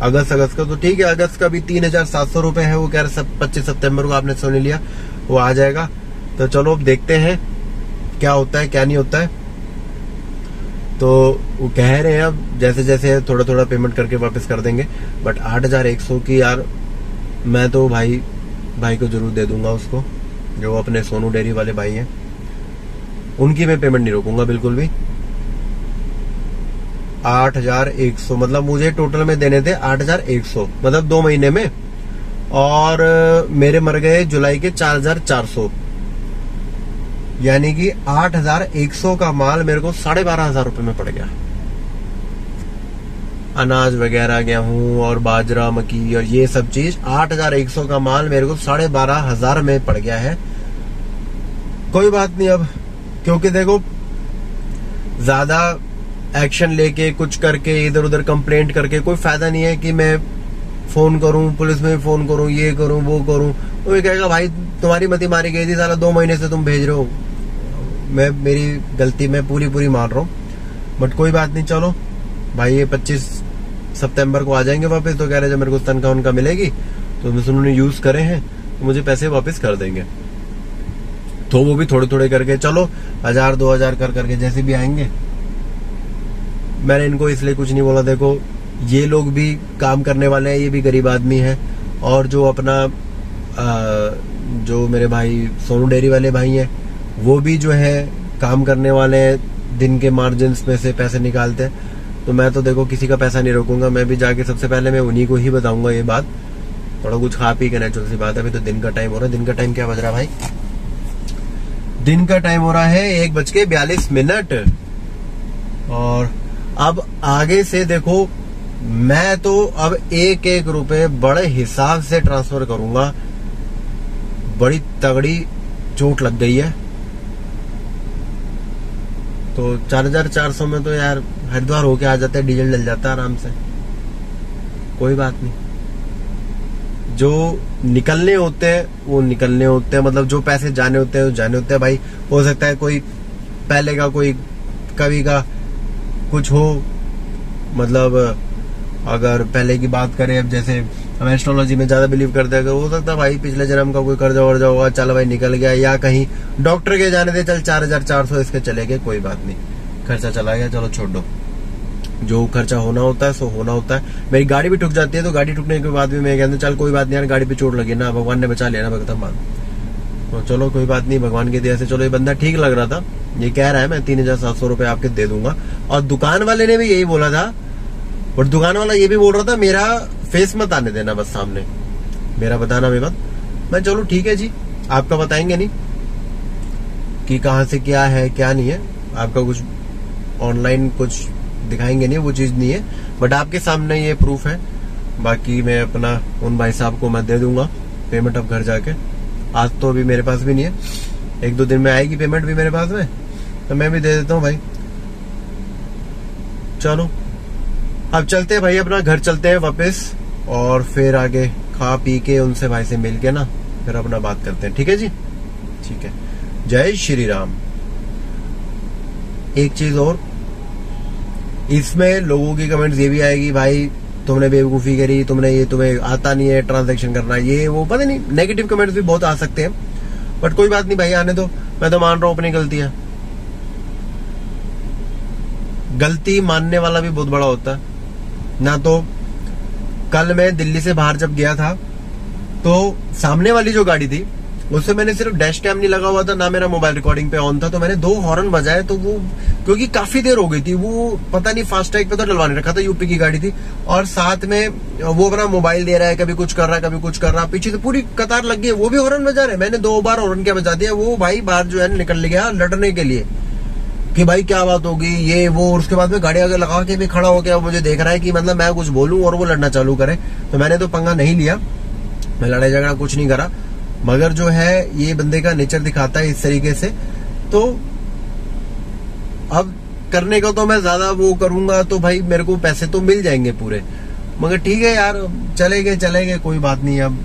अगस्त अगस्त का तो ठीक है। अगस्त का भी तीन हज़ार सात सौ रुपये है। वो कह रहे पच्चीस सितंबर को आपने सुन लिया। वो आ जाएगा। तो चलो अब देखते हैं क्या होता है, क्या नहीं होता है। तो वो कह रहे हैं अब जैसे जैसे थोड़ा थोड़ा पेमेंट करके वापस कर देंगे। बट आठ हज़ार एक सौ की यार, मैं तो भाई भाई को ज़रूर दे दूँगा उसको, जो अपने सोनू डेयरी वाले भाई हैं। उनकी मैं पेमेंट नहीं रोकूँगा, बिल्कुल भी। आठ हज़ार एक सौ मतलब मुझे टोटल में देने थे आठ हज़ार एक सौ मतलब दो महीने में। और, मेरे मर गए जुलाई के चार हज़ार चार सौ। यानी कि आठ हज़ार एक सौ का माल मेरे को साढ़े बारह हज़ार रुपए में पड़ गया। अनाज वगैरह, गेहूँ और बाजरा मकी और ये सब चीज़ आठ हज़ार एक सौ का माल मेरे को साढ़े बारह हज़ार में पड़ गया है। कोई बात नहीं अब, क्योंकि देखो, ज़्यादा एक्शन लेके, कुछ करके इधर उधर कंप्लेंट करके, कोई फ़ायदा नहीं है कि मैं फ़ोन करूँ, पुलिस में फ़ोन करूँ, ये करूँ, वो करूँ। तो ये कहेगा, भाई, तुम्हारी मती मारी गई थी, साला दो महीने से तुम भेज रहे हो। मैं, मेरी गलती मैं पूरी पूरी मान रहा हूँ। बट कोई बात नहीं, चलो। भाई, ये पच्चीस सितंबर को आ जाएँगे वापस तो कह रहे जब मेरे को तनख्वाह उनका मिलेगी तो उन्होंने यूज़ करे हैं तो मुझे पैसे वापस कर देंगे। तो वो भी थोड़े थोड़े करके चलो हज़ार दो हज़ार कर करके जैसे भी आएँगे। मैंने इनको इसलिए कुछ नहीं बोला देखो ये लोग भी काम करने वाले हैं ये भी गरीब आदमी है और जो अपना आ, जो मेरे भाई सोनू डेयरी वाले भाई हैं वो भी जो है काम करने वाले हैं दिन के मार्जिन में से पैसे निकालते हैं। तो मैं तो देखो किसी का पैसा नहीं रोकूँगा, मैं भी जाके सबसे पहले मैं उन्हीं को ही बताऊँगा ये बात। थोड़ा कुछ खा पी के नेचुरल सी बात है, अभी तो दिन का टाइम हो रहा है। दिन का टाइम क्या बज रहा भाई? दिन का टाइम हो रहा है एक बज के बयालीस मिनट। और अब आगे से देखो, मैं तो अब एक एक रुपए बड़े हिसाब से ट्रांसफ़र करूँगा। बड़ी तगड़ी चोट लग गई है। तो चार हज़ार चार सौ में तो यार हरिद्वार होके आ जाते हैं, डीजल डल जाता है आराम से। कोई बात नहीं। जो निकलने होते हैं, वो निकलने होते हैं। मतलब जो पैसे जाने होते हैं, वो जाने होते हैं। भाई, हो सकता है कोई पहले का, कोई कभी का कुछ हो। मतलब अगर पहले की बात करें, अब जैसे हम एस्ट्रोलॉजी में ज़्यादा बिलीव करते हैं अगर हो सकता है भाई, पिछले जन्म का कोई कर्जा वर्जा होगा चल भाई, निकल गया, या कहीं डॉक्टर के जाने दे, चल चार हज़ार चार सौ इसके चले गए, कोई बात नहीं। खर्चा चला गया, चलो छोड़ दो। जो खर्चा होना होता है, सो होना होता है। मेरी गाड़ी भी ठुक जाती है तो गाड़ी ठुकने के बाद भी मैं कहता हूँ, चल, कोई बात नहीं यार, गाड़ी पे चोट लगी ना, भगवान ने बचा लिया ना मान तो चलो, कोई बात नहीं, भगवान की दया से चलो, ये बंदा ठीक लग रहा था। ये कह रहा है, मैं तीन हज़ार सात सौ रुपये आपके दे दूँगा। और दुकान वाले ने भी यही बोला था, और दुकान वाला ये भी बोल रहा था, मेरा फेस मत आने देना बस सामने। मेरा बताना भी मत मैं चलो, ठीक है जी, आपका बताएँगे नहीं कि कहा से क्या है, क्या नहीं है। आपका कुछ ऑनलाइन कुछ दिखाएँगे नहीं, वो चीज़ नहीं है। बट आपके सामने ये प्रूफ है। बाकी मैं अपना, उन भाई साहब को मैं दे दूँगा पेमेंट अब घर जाके। आज तो अभी मेरे पास भी नहीं है। एक दो दिन में आएगी पेमेंट भी मेरे पास में। तो मैं भी दे देता हूँ भाई। चलो। अब चलते हैं भाई, अपना घर चलते हैं वापस। और फिर आगे खा पी के उनसे भाई से मिल के ना, फिर अपना बात करते हैं। ठीक है जी? ठीक है। जय श्री राम। एक चीज़ और इसमें लोगों की कमेंट्स ये भी आएगी, भाई, तुमने बेवकूफ़ी करी, तुमने ये, तुम्हें आता नहीं है ट्रांजेक्शन करना। ये, वो, पता नहीं नेगेटिव कमेंट्स भी बहुत आ सकते हैं। बट कोई बात नहीं भाई, आने दो। मैं तो मान रहा हूँ अपनी गलती है। गलती मानने वाला भी बहुत बड़ा होता ना तो कल मैं दिल्ली से बाहर जब गया था तो सामने वाली जो गाड़ी थी उससे मैंने सिर्फ़ डैश कैम नहीं लगा हुआ था, ना मेरा मोबाइल रिकॉर्डिंग पे ऑन था तो मैंने दो हॉर्न बजाए तो वो, क्योंकि काफ़ी देर हो गई थी, वो पता नहीं फास्ट टैग पे तो डलवाने रखा था यूपी की गाड़ी थी, और साथ में वो अपना मोबाइल दे रहा है, कभी कुछ कर रहा है, कभी कुछ कर रहा है, पीछे से पूरी कतार लग गई वो भी हॉर्न बजा रहे मैंने दो बार हॉर्न क्या बजा दिया, वो भाई बाहर जो है निकल गया लड़ने के लिए, कि भाई क्या बात होगी ये, वो, और उसके बाद में गाड़ी आगे लगा के भी खड़ा हो गया मुझे देख रहा है कि मतलब मैं कुछ बोलूँ और वो लड़ना चालू करे। तो मैंने तो पंगा नहीं लिया, मैं लड़ाई झगड़ा कुछ नहीं करा। मगर जो है, ये बंदे का नेचर दिखाता है इस तरीके से। तो अब करने का तो मैं ज़्यादा वो करूँगा तो भाई मेरे को पैसे तो मिल जाएँगे पूरे। मगर ठीक है यार, चले गए चले गए, कोई बात नहीं। अब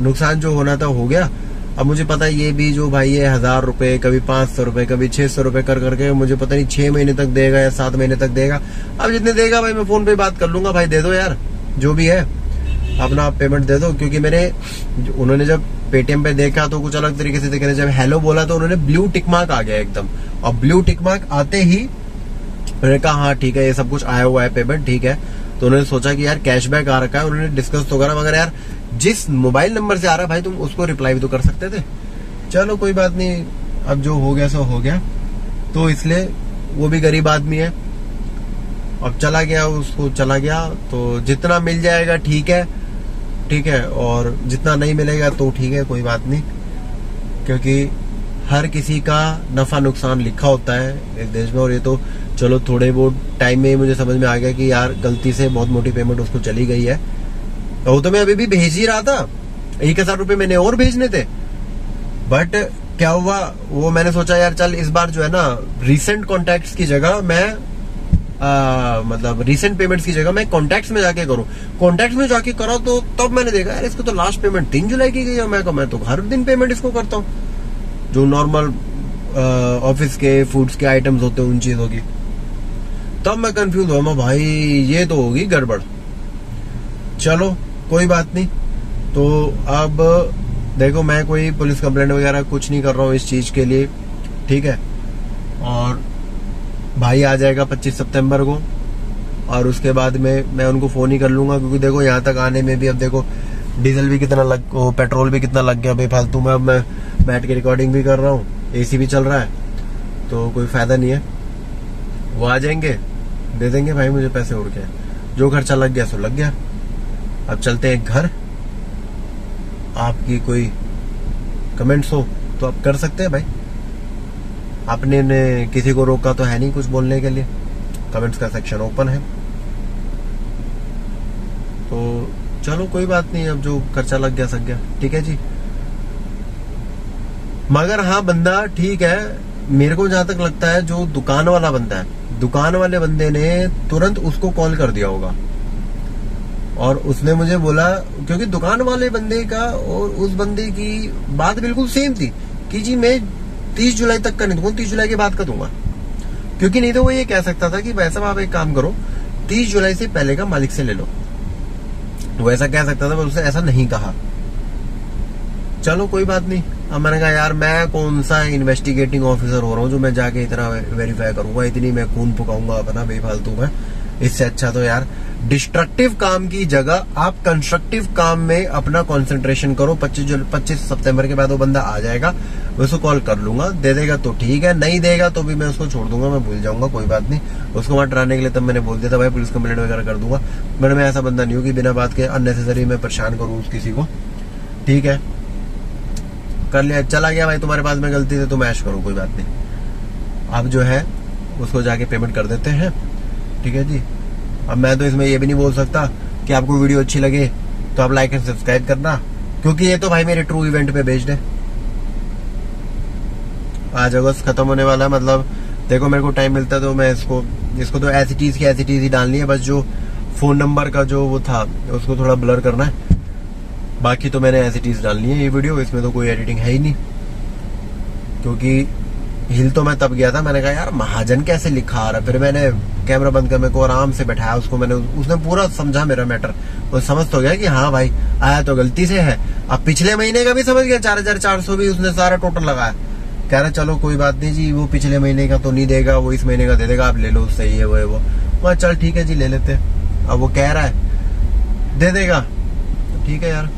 नुकसान जो होना था हो गया। अब मुझे पता ये भी जो भाई है, हज़ार रुपए, कभी पाँच सौ रुपए, कभी छह सौ रुपए कर करके मुझे पता नहीं छह महीने तक देगा या सात महीने तक देगा। अब जितने देगा भाई, मैं फ़ोन पे बात कर लूँगा। भाई दे दो यार, जो भी है। अपना पेमेंट दे दो, क्योंकि मैंने उन्होंने जब पेटीएम पे देखा तो कुछ अलग तरीके से देखा, जब हेलो बोला तो उन्होंने ब्लू टिकमार्क आ गया एकदम। और ब्लू टिकमार्क आते ही उन्होंने कहा हाँ ठीक है, ये सब कुछ आया हुआ है पेमेंट ठीक है। तो उन्होंने सोचा कि यार कैशबैक आ रखा है, उन्होंने डिस्कस तो करा, मगर यार जिस मोबाइल नंबर से आ रहा भाई, तुम उसको रिप्लाई भी तो कर सकते थे। चलो, कोई बात नहीं, अब जो हो गया, सो हो गया। तो इसलिए वो भी गरीब आदमी है। अब चला गया, उसको चला गया तो जितना मिल जाएगा, ठीक है। ठीक है, और जितना नहीं मिलेगा तो ठीक है, कोई बात नहीं। क्योंकि हर किसी का नफा नुकसान लिखा होता है एक देश में, और ये तो चलो थोड़े बहुत टाइम में मुझे समझ में आ गया कि यार गलती से बहुत मोटी पेमेंट उसको चली गई है। तो वो तो मैं अभी भी भेज ही रहा था। एक हज़ार रुपए मैंने और भेजने थे। बट क्या हुआ? वो मैंने सोचा, यार चल इस बार जो है ना रिसेंट कॉन्टेक्ट की जगह मैं आ, मतलब रिसेंट पेमेंट्स की जगह मैं कॉन्टेक्ट्स में जाके करूँ। कॉन्टेक्ट्स में जाके करा तो तब मैंने देखा यार इसको तो लास्ट पेमेंट तीन जुलाई की गई है। मैं मैं तो हर दिन पेमेंट इसको करता हूँ। जो नॉर्मल ऑफ़िस के फूड्स के आइटम्स होते हैं उन चीज़ों की। तब मैं कंफ्यूज हुआ मैं भाई ये तो होगी गड़बड़। चलो कोई बात नहीं। तो अब देखो मैं कोई पुलिस कंप्लेंट वगैरह कुछ नहीं कर रहा हूँ इस चीज़ के लिए ठीक है? भाई आ जाएगा 25 सितंबर को, और उसके बाद में, मैं उनको फ़ोन ही कर लूँगा, क्योंकि देखो यहाँ तक आने में भी अब देखो डीजल भी कितना लग, वो पेट्रोल भी कितना लग गया, बेफालतू में अब मैं बैठ के रिकॉर्डिंग भी कर रहा हूँ एसी भी चल रहा है तो कोई फ़ायदा नहीं है। वो आ जाएँगे, दे देंगे भाई मुझे पैसे उड़ के। जो खर्चा लग गया सो लग गया। अब चलते हैं घर। आपकी कोई कमेंट्स हो तो आप कर सकते हैं भाई। आपने ने किसी को रोका तो है नहीं कुछ बोलने के लिए? कमेंट्स का सेक्शन ओपन है। तो चलो, कोई बात नहीं, अब जो खर्चा लग गया सक गया। ठीक है जी? मगर हाँ बंदा ठीक है। मेरे को जहाँ तक लगता है, जो दुकान वाला बंदा है, दुकान वाले बंदे ने तुरंत उसको कॉल कर दिया होगा। और उसने मुझे बोला, क्योंकि दुकान वाले बंदे का और उस बंदे की बात बिल्कुल सेम थी, कि जी, मैं तीस जुलाई तक का नहीं दूँगा तीस जुलाई के बाद का दूँगा क्योंकि नहीं तो वो ये कह सकता था कि वैसा आप एक काम करो, तीस जुलाई से पहले का मालिक से ले लो। वो ऐसा कह सकता था, पर उसने ऐसा नहीं कहा। चलो, कोई बात नहीं। अब मैंने कहा, यार, मैं कौन सा इन्वेस्टिगेटिंग ऑफिसर हो रहा हूँ जो मैं जाके इतना वेरीफाई करूँगा? इतनी मैं खून फुकाऊँगा अपना, बेफालतू में। इससे अच्छा तो यार डिस्ट्रक्टिव काम की जगह आप कंस्ट्रक्टिव काम में अपना कंसंट्रेशन करो। पच्चीस पच्चीस सितंबर के बाद वो बंदा आ जाएगा। मैं उसको कॉल कर लूँगा। दे देगा तो ठीक है, नहीं देगा तो भी मैं उसको छोड़ दूँगा, मैं भूल जाऊँगा, कोई बात नहीं। उसको वहाँ डराने के लिए तब मैंने बोल दिया था, भाई, पुलिस कंप्लेंट वगैरह कर दूँगा। मैंने मैं ऐसा बंदा नहीं हूँ कि बिना बात के अननेसेसरी मैं परेशान करूँ किसी को। ठीक है। कर लिया। चला गया भाई, तुम्हारे पास में गलती से, तुम ऐश करो, कोई बात नहीं। अब जो है, उसको जाके पेमेंट कर देते हैं। ठीक है जी। अब मैं तो इसमें ये भी नहीं बोल सकता कि आपको वीडियो अच्छी लगे तो आप लाइक एंड सब्सक्राइब करना। क्योंकि ये तो भाई मेरे ट्रू इवेंट पे बेस्ड है। आज अगस्त खत्म होने वाला है मतलब देखो मेरे को टाइम मिलता तो मैं इसको इसको तो ऐसी चीज़ की ऐसी चीज़ ही डालनी है, बस जो फ़ोन नंबर का जो वो था, उसको थोड़ा ब्लर करना है। बाकी तो मैंने ऐसी चीज़ डालनी है ये वीडियो इसमें तो कोई एडिटिंग है ही नहीं। क्योंकि हिल तो मैं तब गया था, मैंने कहा, यार, महाजन कैसे लिखा आ रहा फिर मैंने कैमरा बंद कर मेरे को आराम से बैठाया, उसको मैंने, उसने पूरा समझा मेरा मैटर वो समझ तो गया कि हाँ भाई, आया तो गलती से है। अब पिछले महीने का भी समझ गया, चार हज़ार चार सौ भी उसने सारा टोटल लगाया। कह रहा, चलो, कोई बात नहीं जी, वो पिछले महीने का तो नहीं देगा, वो इस महीने का दे देगा, आप ले लो, सही है, वो है, वो। मैं चल, ठीक है जी, ले लेते अब वो कह रहा है, दे देगा। ठीक है यार।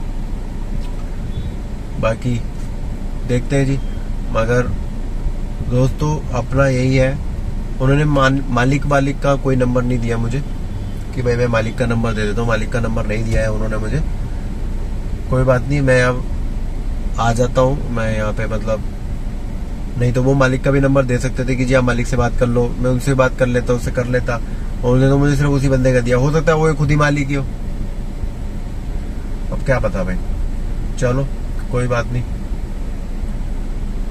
बाकी देखते हैं जी, मगर दोस्तों, अपना यही है। उन्होंने मालिक मालिक का कोई नंबर नहीं दिया मुझे, कि भाई, मैं मालिक का नंबर दे देता हूँ, मालिक का नंबर नहीं दिया है उन्होंने मुझे। कोई बात नहीं, मैं अब आ जाता हूँ, मैं यहाँ पे मतलब नहीं तो वो मालिक का भी नंबर दे सकते थे कि जी आप मालिक से बात कर लो, मैं उनसे बात कर लेता, उससे कर लेता। और उन्होंने तो मुझे सिर्फ़ उसी बंदे का दिया। हो सकता है वो खुद ही मालिक ही हो। अब क्या पता भाई। चलो, कोई बात नहीं।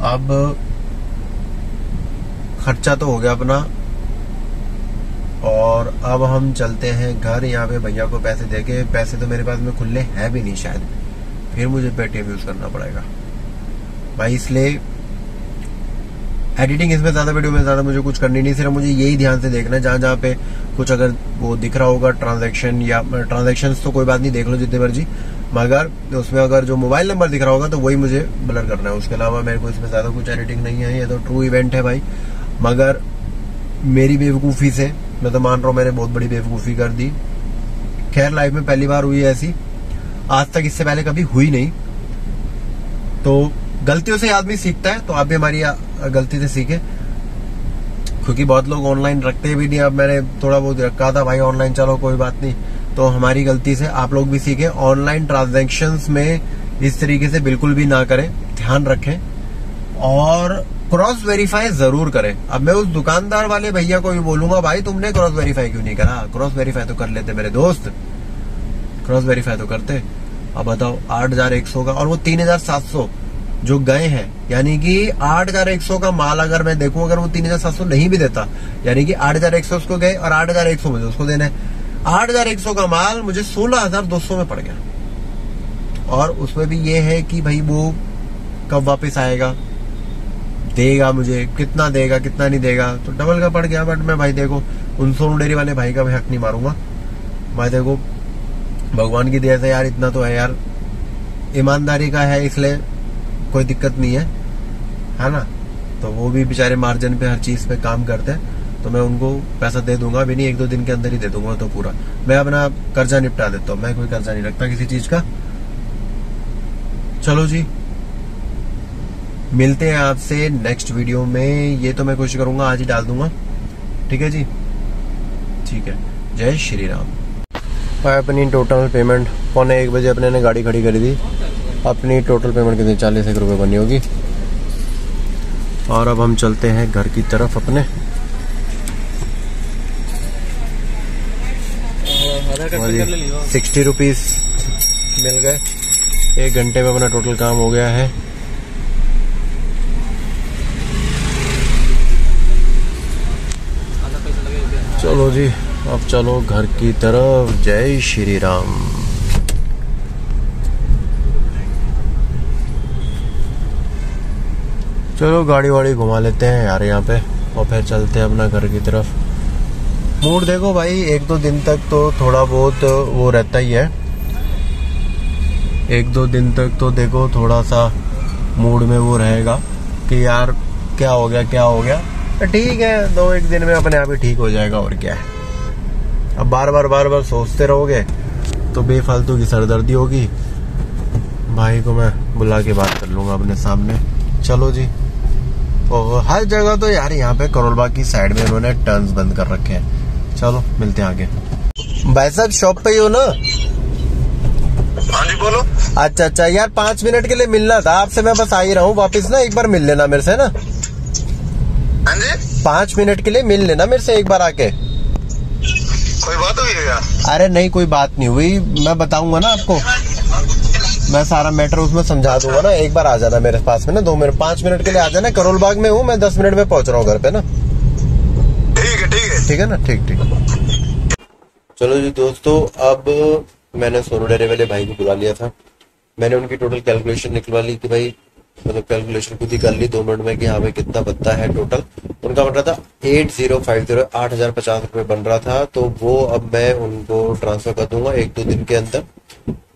अब खर्चा तो हो गया अपना। और अब हम चलते हैं घर। यहाँ पे भैया को पैसे देके पैसे तो मेरे पास में खुले हैं भी नहीं शायद। फिर मुझे पेटीएम यूज़ करना पड़ेगा। भाई इसलिए एडिटिंग इसमें ज़्यादा वीडियो में ज़्यादा मुझे कुछ करनी नहीं, सिर्फ़ मुझे यही ध्यान से देखना है, जहाँ जहाँ पे कुछ अगर वो दिख रहा होगा ट्रांजेक्शन या ट्रांजेक्शन तो कोई बात नहीं, देख लो जितने मर्ज़ी। मगर उसमें अगर जो मोबाइल नंबर दिख रहा होगा तो वही मुझे ब्लर करना है। उसके अलावा मेरे को इसमें ज़्यादा कुछ एडिटिंग नहीं है, ये तो ट्रू इवेंट है भाई। मगर मेरी बेवकूफ़ी से, मैं तो मान रहा हूँ मैंने बहुत बड़ी बेवकूफ़ी कर दी। खैर लाइफ में पहली बार हुई ऐसी। आज तक इससे पहले कभी हुई नहीं। तो गलतियों से आदमी सीखता है तो आप भी हमारी गलती से सीखे। क्योंकि बहुत लोग ऑनलाइन रखते भी नहीं। अब मैंने थोड़ा बहुत रखा था, भाई ऑनलाइन चलो, कोई बात नहीं। तो हमारी गलती से आप लोग भी सीखे। ऑनलाइन ट्रांजेक्शन में इस तरीके से बिल्कुल भी ना करें। ध्यान रखें। और क्रॉस वेरीफाई ज़रूर करें। अब मैं उस दुकानदार वाले भैया को भी बोलूँगा, भाई, तुमने क्रॉस वेरीफाई क्यों नहीं करा? क्रॉस वेरीफाई तो कर लेते मेरे दोस्त। क्रॉस वेरीफाई तो करते। अब बताओ, आठ हज़ार एक सौ का और वो तीन हज़ार सात सौ। जो गए हैं, यानी कि आठ हज़ार एक सौ का माल अगर मैं देखूँ, अगर वो तीन हज़ार सात सौ नहीं भी देता, यानी कि आठ हज़ार एक सौ उसको गए और आठ हज़ार एक सौ मुझे उसको देना है। आठ हज़ार एक सौ का माल मुझे सोलह हज़ार दो सौ में पड़ गया। और उसमें भी ये है कि भाई वो कब वापस आएगा? देगा मुझे, कितना देगा, कितना नहीं देगा? तो डबल का पड़ गया बट मैं भाई देखो, उन सोनू डेरी वाले भाई का मैं हक नहीं मारूँगा। भाई देखो, भगवान की दया से यार इतना तो है यार। ईमानदारी का है, इसलिए कोई दिक्कत नहीं है है ना? तो वो भी बेचारे मार्जिन पे हर चीज़ पे काम करते हैं तो मैं उनको पैसा दे दूँगा, अभी नहीं, एक दो दिन के अंदर ही दे दूँगा तो पूरा। मैं अपना कर्जा निपटा देता हूँ, मैं कोई कर्जा नहीं रखता किसी चीज़ का। चलो जी, मिलते हैं आपसे नेक्स्ट वीडियो में, ये तो मैं कोशिश करूँगा, आज ही डाल दूँगा। ठीक है जी? ठीक है, जय श्री राम। अपनी टोटल पेमेंट पौने एक बजे अपने ने गाड़ी खड़ी करी थी। अपनी टोटल पेमेंट कितनी? चालीस एक रुपये बनी होगी। और अब हम चलते हैं घर की तरफ़ अपने। सिक्सटी रुपीज़ मिल गए। एक घंटे में अपना टोटल काम हो गया है। चलो जी, अब चलो घर की तरफ़। जय श्री राम। चलो गाड़ी वाड़ी घुमा लेते हैं यार यहाँ पे, और फिर चलते हैं अपना घर की तरफ़। मूड देखो भाई, एक दो दिन तक तो थोड़ा बहुत वो रहता ही है। एक दो दिन तक तो देखो थोड़ा सा मूड में वो रहेगा कि यार क्या हो गया, क्या हो गया। ठीक है, दो एक दिन में अपने आप ही ठीक हो जाएगा, और क्या है। अब बार बार बार बार सोचते रहोगे तो बेफालतू की सरदर्दी होगी। भाई को मैं बुला के बात कर लूँगा अपने सामने। चलो जी। और हर जगह तो यार यहाँ पे करोलबाग की साइड में उन्होंने टर्न्स बंद कर रखे हैं। चलो मिलते हैं आगे। भाई साहब शॉप पे ही हो ना? हाँ जी बोलो। अच्छा अच्छा। यार पाँच मिनट के लिए मिलना था। आपसे मैं बस आ ही रहा हूँ वापिस ना। एक बार मिल लेना मेरे से ना? हाँ जी। पाँच मिनट के लिए मिल लेना मेरे से एक बार आके। कोई बात हुई है यार अरे नहीं कोई बात नहीं हुई। मैं बताऊँगा ना आपको। मैं सारा मैटर उसमें समझा दूँगा ना। एक बार आ जाना मेरे पास में ना दो मिनट पाँच मिनट के लिए आ जाना। करोल बाग में हूँ मैं दस मिनट में पहुँच रहा हूँ घर पे ना। ठीक है ठीक है। ठीक है ना? ठीक ठीक। चलो जी दोस्तों अब मैंने सोनू डेरे वाले भाई को बुला लिया था। मैंने उनकी टोटल कैलकुलेशन निकलवा ली कि भाई मतलब कैलकुलेशन खुद ही कर ली, दो मिनट में कि हाँ भाई कितना बनता है टोटल उनका बन रहा था एट ज़ीरो फाइव ज़ीरो आठ हज़ार पचास रुपये बन रहा था तो वो अब मैं उनको ट्रांसफ़र कर दूँगा एक दो दिन के अंदर।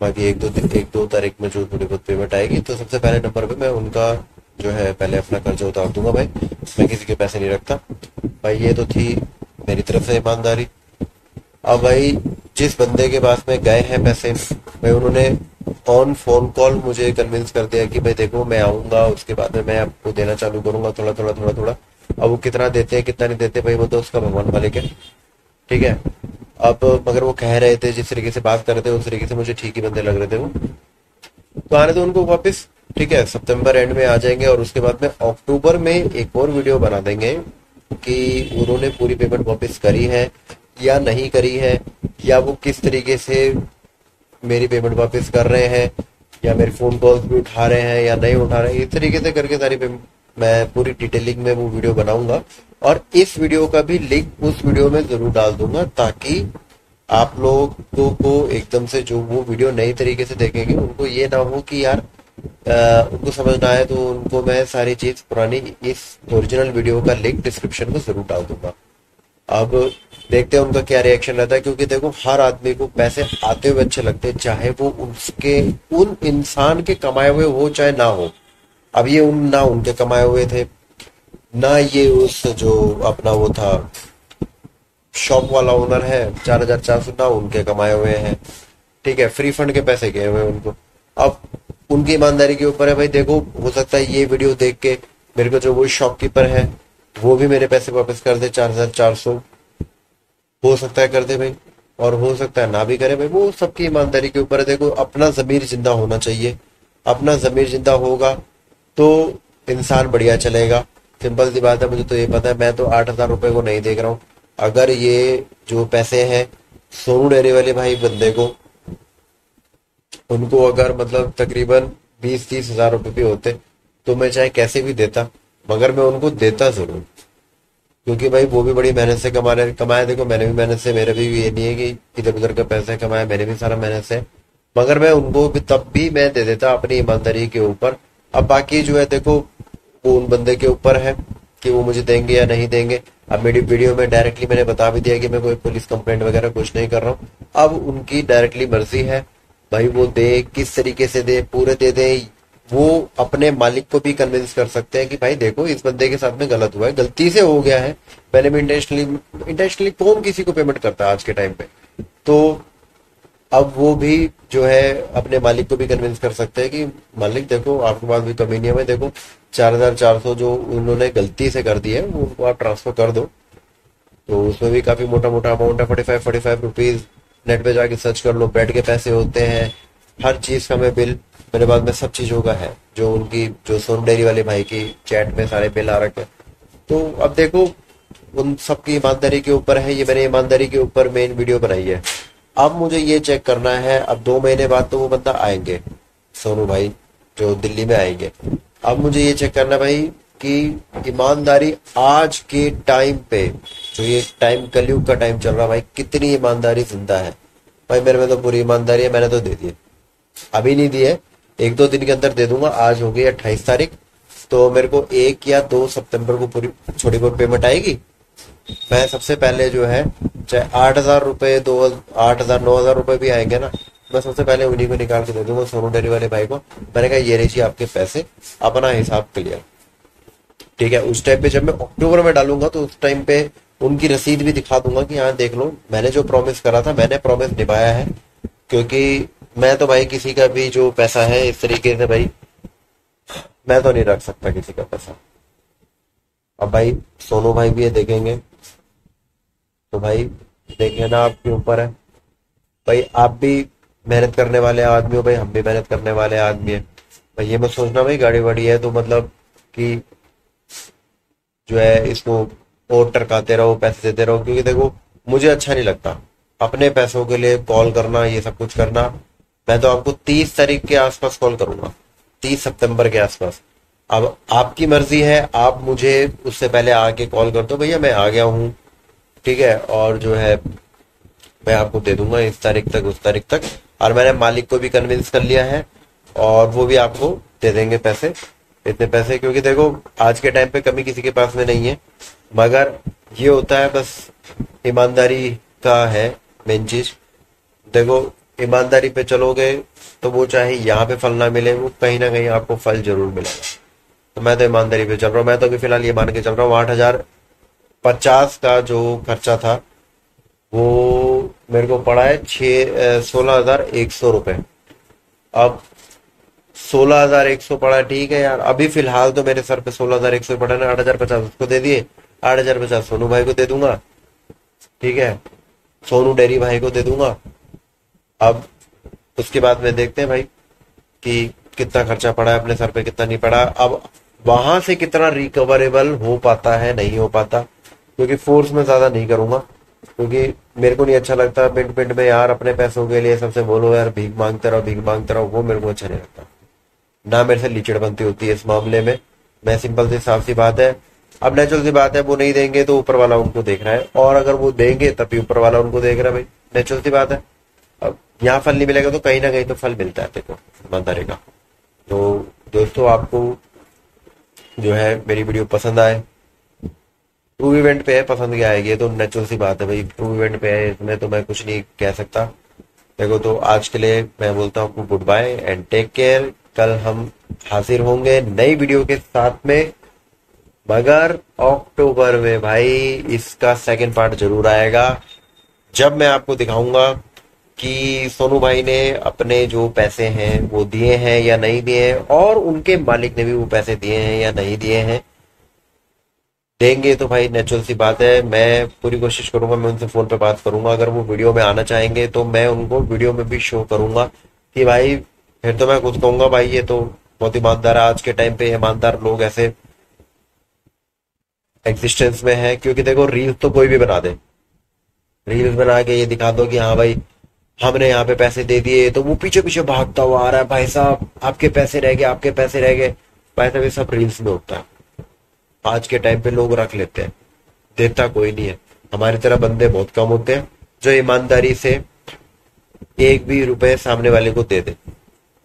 बाकी एक दो दिन, एक दो तारीख में जो थोड़ी बहुत पेमेंट आएगी तो सबसे पहले नंबर पे मैं उनका जो है पहले अपना कर्जा उतार दूँगा भाई। मैं किसी के पैसे नहीं रखता। भाई ये तो थी मेरी तरफ़ से ईमानदारी। अब भाई, जिस बंदे के पास में गए हैं पैसे भाई उन्होंने ऑन फ़ोन कॉल मुझे कन्विंस कर दिया कि भाई देखो, मैं आऊँगा, उसके बाद में मैं आपको देना चालू करूँगा, थोड़ा थोड़ा थोड़ा थोड़ा। अब वो कितना देते हैं कितना नहीं देते, भाई वो तो उसका भगवान मालिक है। ठीक है? अब मगर वो कह रहे थे, जिस तरीके से बात कर रहे थे, उस तरीके से मुझे ठीक ही बंदे लग रहे थे वो। तो आने दो उनको वापस। ठीक है? सितंबर एंड में आ जाएँगे और उसके बाद में अक्टूबर में एक और वीडियो बना देंगे कि उन्होंने पूरी पेमेंट वापस करी है। या नहीं करी है या वो किस तरीके से मेरी पेमेंट वापस कर रहे हैं या मेरे फ़ोन कॉल्स भी उठा रहे हैं या नहीं उठा रहे हैं इस तरीके से करके सारी मैं पूरी डिटेलिंग में वो वीडियो बनाऊँगा। और इस वीडियो का भी लिंक उस वीडियो में ज़रूर डाल दूँगा ताकि आप लोगों को एकदम से जो वो वीडियो नई तरीके से देखेंगे उनको ये ना हो कि यार आ, उनको समझना है तो उनको मैं सारी चीज़ पुरानी इस ओरिजिनल वीडियो का लिंक डिस्क्रिप्शन में ज़रूर डाल दूँगा। अब देखते हैं उनका क्या रिएक्शन रहता है, क्योंकि देखो, हर आदमी को पैसे आते हुए अच्छे लगते हैं, चाहे वो उसके, उन इंसान के कमाए हुए हो, चाहे ना हो। अब ये उन, ना उनके कमाए हुए थे, ना ये उस जो अपना वो था शॉप वाला ओनर है, चार हज़ार चार सौ, ना उनके कमाए हुए हैं। ठीक है फ्री फंड के पैसे गए हुए उनको। अब उनकी ईमानदारी के ऊपर है, भाई देखो, हो सकता है ये वीडियो देख के मेरे को जो वो शॉपकीपर है, वो भी मेरे पैसे वापस कर दे चार हज़ार चार सौ। हो सकता है कर दे भाई, और हो सकता है ना भी करे भाई। वो सबकी ईमानदारी के ऊपर है। देखो, अपना जमीर ज़िंदा होना चाहिए। अपना जमीर ज़िंदा होगा तो इंसान बढ़िया चलेगा। सिंपल सी बात है, मुझे तो ये पता है, मैं तो आठ हज़ार रुपए को नहीं देख रहा हूँ। अगर ये जो पैसे हैं, सोनू डेयरी वाले भाई बंदे को, उनको अगर मतलब तकरीबन बीस तीस हज़ार रुपए भी होते तो मैं चाहे कैसे भी देता, मगर मैं उनको देता ज़रूर। क्योंकि भाई वो भी बड़ी मेहनत से कमा रहे कमाए। देखो, मैंने भी मेहनत से, मेरे भी ये नहीं है कि इधर उधर का पैसे कमाया मैंने भी सारा मेहनत से। मगर मैं उनको भी तब भी मैं दे देता अपनी ईमानदारी के ऊपर। अब बाकी जो है, देखो, वो उन बंदे के ऊपर है कि वो मुझे देंगे या नहीं देंगे। अब मेरी वीडियो में डायरेक्टली मैंने बता भी दिया कि मैं कोई पुलिस कंप्लेंट वगैरह कुछ नहीं कर रहा हूँ। अब उनकी डायरेक्टली मर्ज़ी है, भाई वो दे, किस तरीके से दे, पूरे दे दे वो अपने मालिक को भी कन्विंस कर सकते हैं कि भाई देखो, इस बंदे के साथ में गलत हुआ है, गलती से हो गया है। मैंने भी इंटेंशनली इंटेंशनली कौन किसी को पेमेंट करता है आज के टाइम पे? तो अब वो भी जो है, अपने मालिक को भी कन्विंस कर सकते हैं कि मालिक देखो, आपके पास भी कमी नहीं है, देखो, चार हज़ार चार सौ जो उन्होंने गलती से कर दी है, वो उनको आप ट्रांसफ़र कर दो। तो उसमें भी काफ़ी मोटा मोटा अमाउंट है forty five forty five rupees net पे जाके सर्च कर लो बेड के पैसे होते हैं, हर चीज़ का मैं बिल मेरे पास में सब चीज़ों का है, जो उनकी, जो सोन डेयरी वाले भाई की चैट में सारे बिल आ रखे तो अब देखो, उन सबकी ईमानदारी के ऊपर है, ये मैंने ईमानदारी के ऊपर मेन वीडियो बनाई है। अब मुझे ये चेक करना है, अब दो महीने बाद तो वो बंदा आएँगे, सोनू भाई, जो दिल्ली में आएँगे। अब मुझे ये चेक करना भाई, कि ईमानदारी आज के टाइम पे, जो ये टाइम कलयुग का टाइम चल रहा है भाई, कितनी ईमानदारी ज़िंदा है। भाई मेरे में तो पूरी ईमानदारी है, मैंने तो दे दी अभी नहीं दी है एक दो दिन के अंदर दे दूँगा। आज हो गई अट्ठाईस तारीख। तो मेरे को एक या दो सितंबर को पूरी छोटी बहुत पेमेंट आएगी। मैं सबसे पहले जो है, चाहे आठ हज़ार रुपए, दो आठ हज़ार, नौ हज़ार रुपए भी आएँगे ना, मैं सबसे पहले उन्हीं को निकाल के दे दूँगा, सोनू डेरी वाले भाई को। मैंने कहा, ये रही आपके पैसे, अपना हिसाब क्लियर ठीक है, उस टाइम पे जब मैं अक्टूबर में डालूँगा तो उस टाइम पे उनकी रसीद भी दिखा दूँगा कि यहाँ देख लो, मैंने जो प्रॉमिस करा था, मैंने प्रॉमिस निभाया है, क्योंकि मैं तो भाई किसी का भी जो पैसा है, इस तरीके से भाई, मैं तो नहीं रख सकता किसी का पैसा। अब भाई, सोनू भाई भी ये देखेंगे। तो भाई, देख ना आपके ऊपर है। भाई, आप भी मेहनत करने वाले आदमी हो, भाई, हम भी मेहनत करने वाले आदमी है। भाई, ये मत सोचना भाई, गाड़ी वाड़ी है तो मतलब कि जो है, इसको और टरकाते रहो, पैसे देते रहो, क्योंकि देखो, मुझे अच्छा नहीं लगता। अपने पैसों के लिए कॉल करना, ये सब कुछ करना मैं तो आपको तीस तारीख के आसपास कॉल करूँगा। तीस सितंबर के आसपास। अब आपकी मर्ज़ी है, आप मुझे उससे पहले आके कॉल कर दो, भैया मैं आ गया हूँ। ठीक है? और जो है, मैं आपको दे दूँगा इस तारीख तक, उस तारीख तक। और मैंने मालिक को भी कन्विंस कर लिया है, और वो भी आपको दे देंगे पैसे, इतने पैसे, क्योंकि देखो, आज के टाइम पे कमी किसी के पास में नहीं है। मगर ये होता है, बस ईमानदारी का है मेन चीज़। देखो ईमानदारी पे चलोगे तो वो चाहे यहाँ पे फल ना मिले, वो कहीं ना कहीं आपको फल ज़रूर मिलेगा। तो मैं तो ईमानदारी पे चल रहा हूँ। मैं तो अभी फ़िलहाल ये मान के चल रहा हूँ, आठ हज़ार पचास का जो खर्चा था, वो मेरे को पड़ा है छ सोलह हज़ार एक सौ रुपए। अब सोलह हज़ार एक सौ पड़ा, ठीक है यार। अभी फ़िलहाल तो मेरे सर पे सोलह हज़ार एक सौ पड़ा ना, आठ हज़ार पचास उसको दे दिए। आठ हज़ार पचास सोनू भाई को दे दूँगा, ठीक है। सोनू डेरी भाई को दे दूँगा अब उसके बाद में देखते हैं भाई कि कितना खर्चा पड़ा है, अपने सर पे कितना नहीं पड़ा। अब वहाँ से कितना रिकवरेबल हो पाता है, नहीं हो पाता, क्योंकि फोर्स में ज़्यादा नहीं करूँगा। क्योंकि मेरे को नहीं अच्छा लगता पिंड पिंड में, यार, अपने पैसों के लिए सबसे बोलो, यार, भीख मांगते रहो, भीख मांगते रहो। वो मेरे को अच्छा नहीं लगता। ना मेरे से लीचड़ बनती होती है इस मामले में। मैं सिंपल से, साफ़ सी बात है। अब नेचुरल सी बात है, वो नहीं देंगे तो ऊपर वाला उनको देख रहा है। और अगर वो देंगे, तभी ऊपर वाला उनको देख रहा है भाई। नेचुरल सी बात है। यहाँ फल नहीं मिलेगा तो कहीं ना कहीं तो फल मिलता है देखो ईमानदारी का। तो दोस्तों, आपको जो है मेरी वीडियो पसंद आए ट्रू इवेंट पे है, पसंद क्या आएगी तो नेचुरल सी बात है भाई ट्रू इवेंट पे है, इसमें तो मैं कुछ नहीं कह सकता। देखो तो आज के लिए मैं बोलता हूँ good bye and take care कल हम हाजिर होंगे नई वीडियो के साथ में, मगर अक्टूबर में भाई, इसका सेकंड पार्ट ज़रूर आएगा। जब मैं आपको दिखाऊँगा कि सोनू भाई ने अपने जो पैसे हैं, वो दिए हैं या नहीं दिए हैं, और उनके मालिक ने भी वो पैसे दिए हैं या नहीं दिए हैं, देंगे तो भाई नेचुरल सी बात है। मैं पूरी कोशिश करूँगा, मैं उनसे फ़ोन पे बात करूँगा। अगर वो वीडियो में आना चाहेंगे तो मैं उनको वीडियो में भी शो करूँगा कि भाई, फिर तो मैं कुछ कहूँगा, भाई, ये तो बहुत ईमानदार है। आज के टाइम पे ईमानदार लोग ऐसे एग्जिस्टेंस में है, क्योंकि देखो रील्स तो कोई भी बना दे। रील्स बना के ये दिखा दो कि हाँ भाई हमने यहाँ पे पैसे दे दिए तो वो पीछे पीछे भागता हुआ आ रहा है, भाई साहब, आपके पैसे रह गए, आपके पैसे रह गए। भाई साहब, ये सब रील्स में होता है। आज के टाइम पे लोग रख लेते हैं। देता कोई नहीं है। हमारी तरह बंदे बहुत कम होते हैं, जो ईमानदारी से एक भी रुपए सामने वाले को दे दे।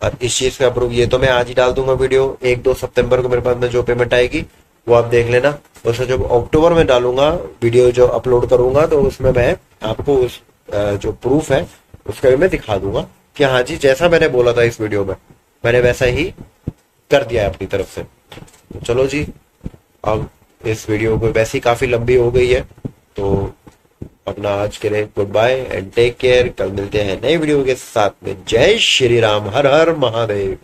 और इस चीज़ का प्रूफ ये तो मैं आज ही डाल दूँगा वीडियो एक दो सितंबर को मेरे पास में जो पेमेंट आएगी, वो आप देख लेना। उससे जब अक्टूबर में डालूँगा वीडियो जो अपलोड करूँगा तो उसमें मैं आपको उस जो प्रूफ है उसका भी मैं दिखा दूँगा कि हाँ जी, जैसा मैंने बोला था इस वीडियो में, मैंने वैसा ही कर दिया है अपनी तरफ़ से। चलो जी, अब इस वीडियो को वैसे ही काफ़ी लंबी हो गई है तो अपना आज के लिए good bye and take care कल मिलते हैं नए वीडियो के साथ में। जय श्री राम, हर हर महादेव।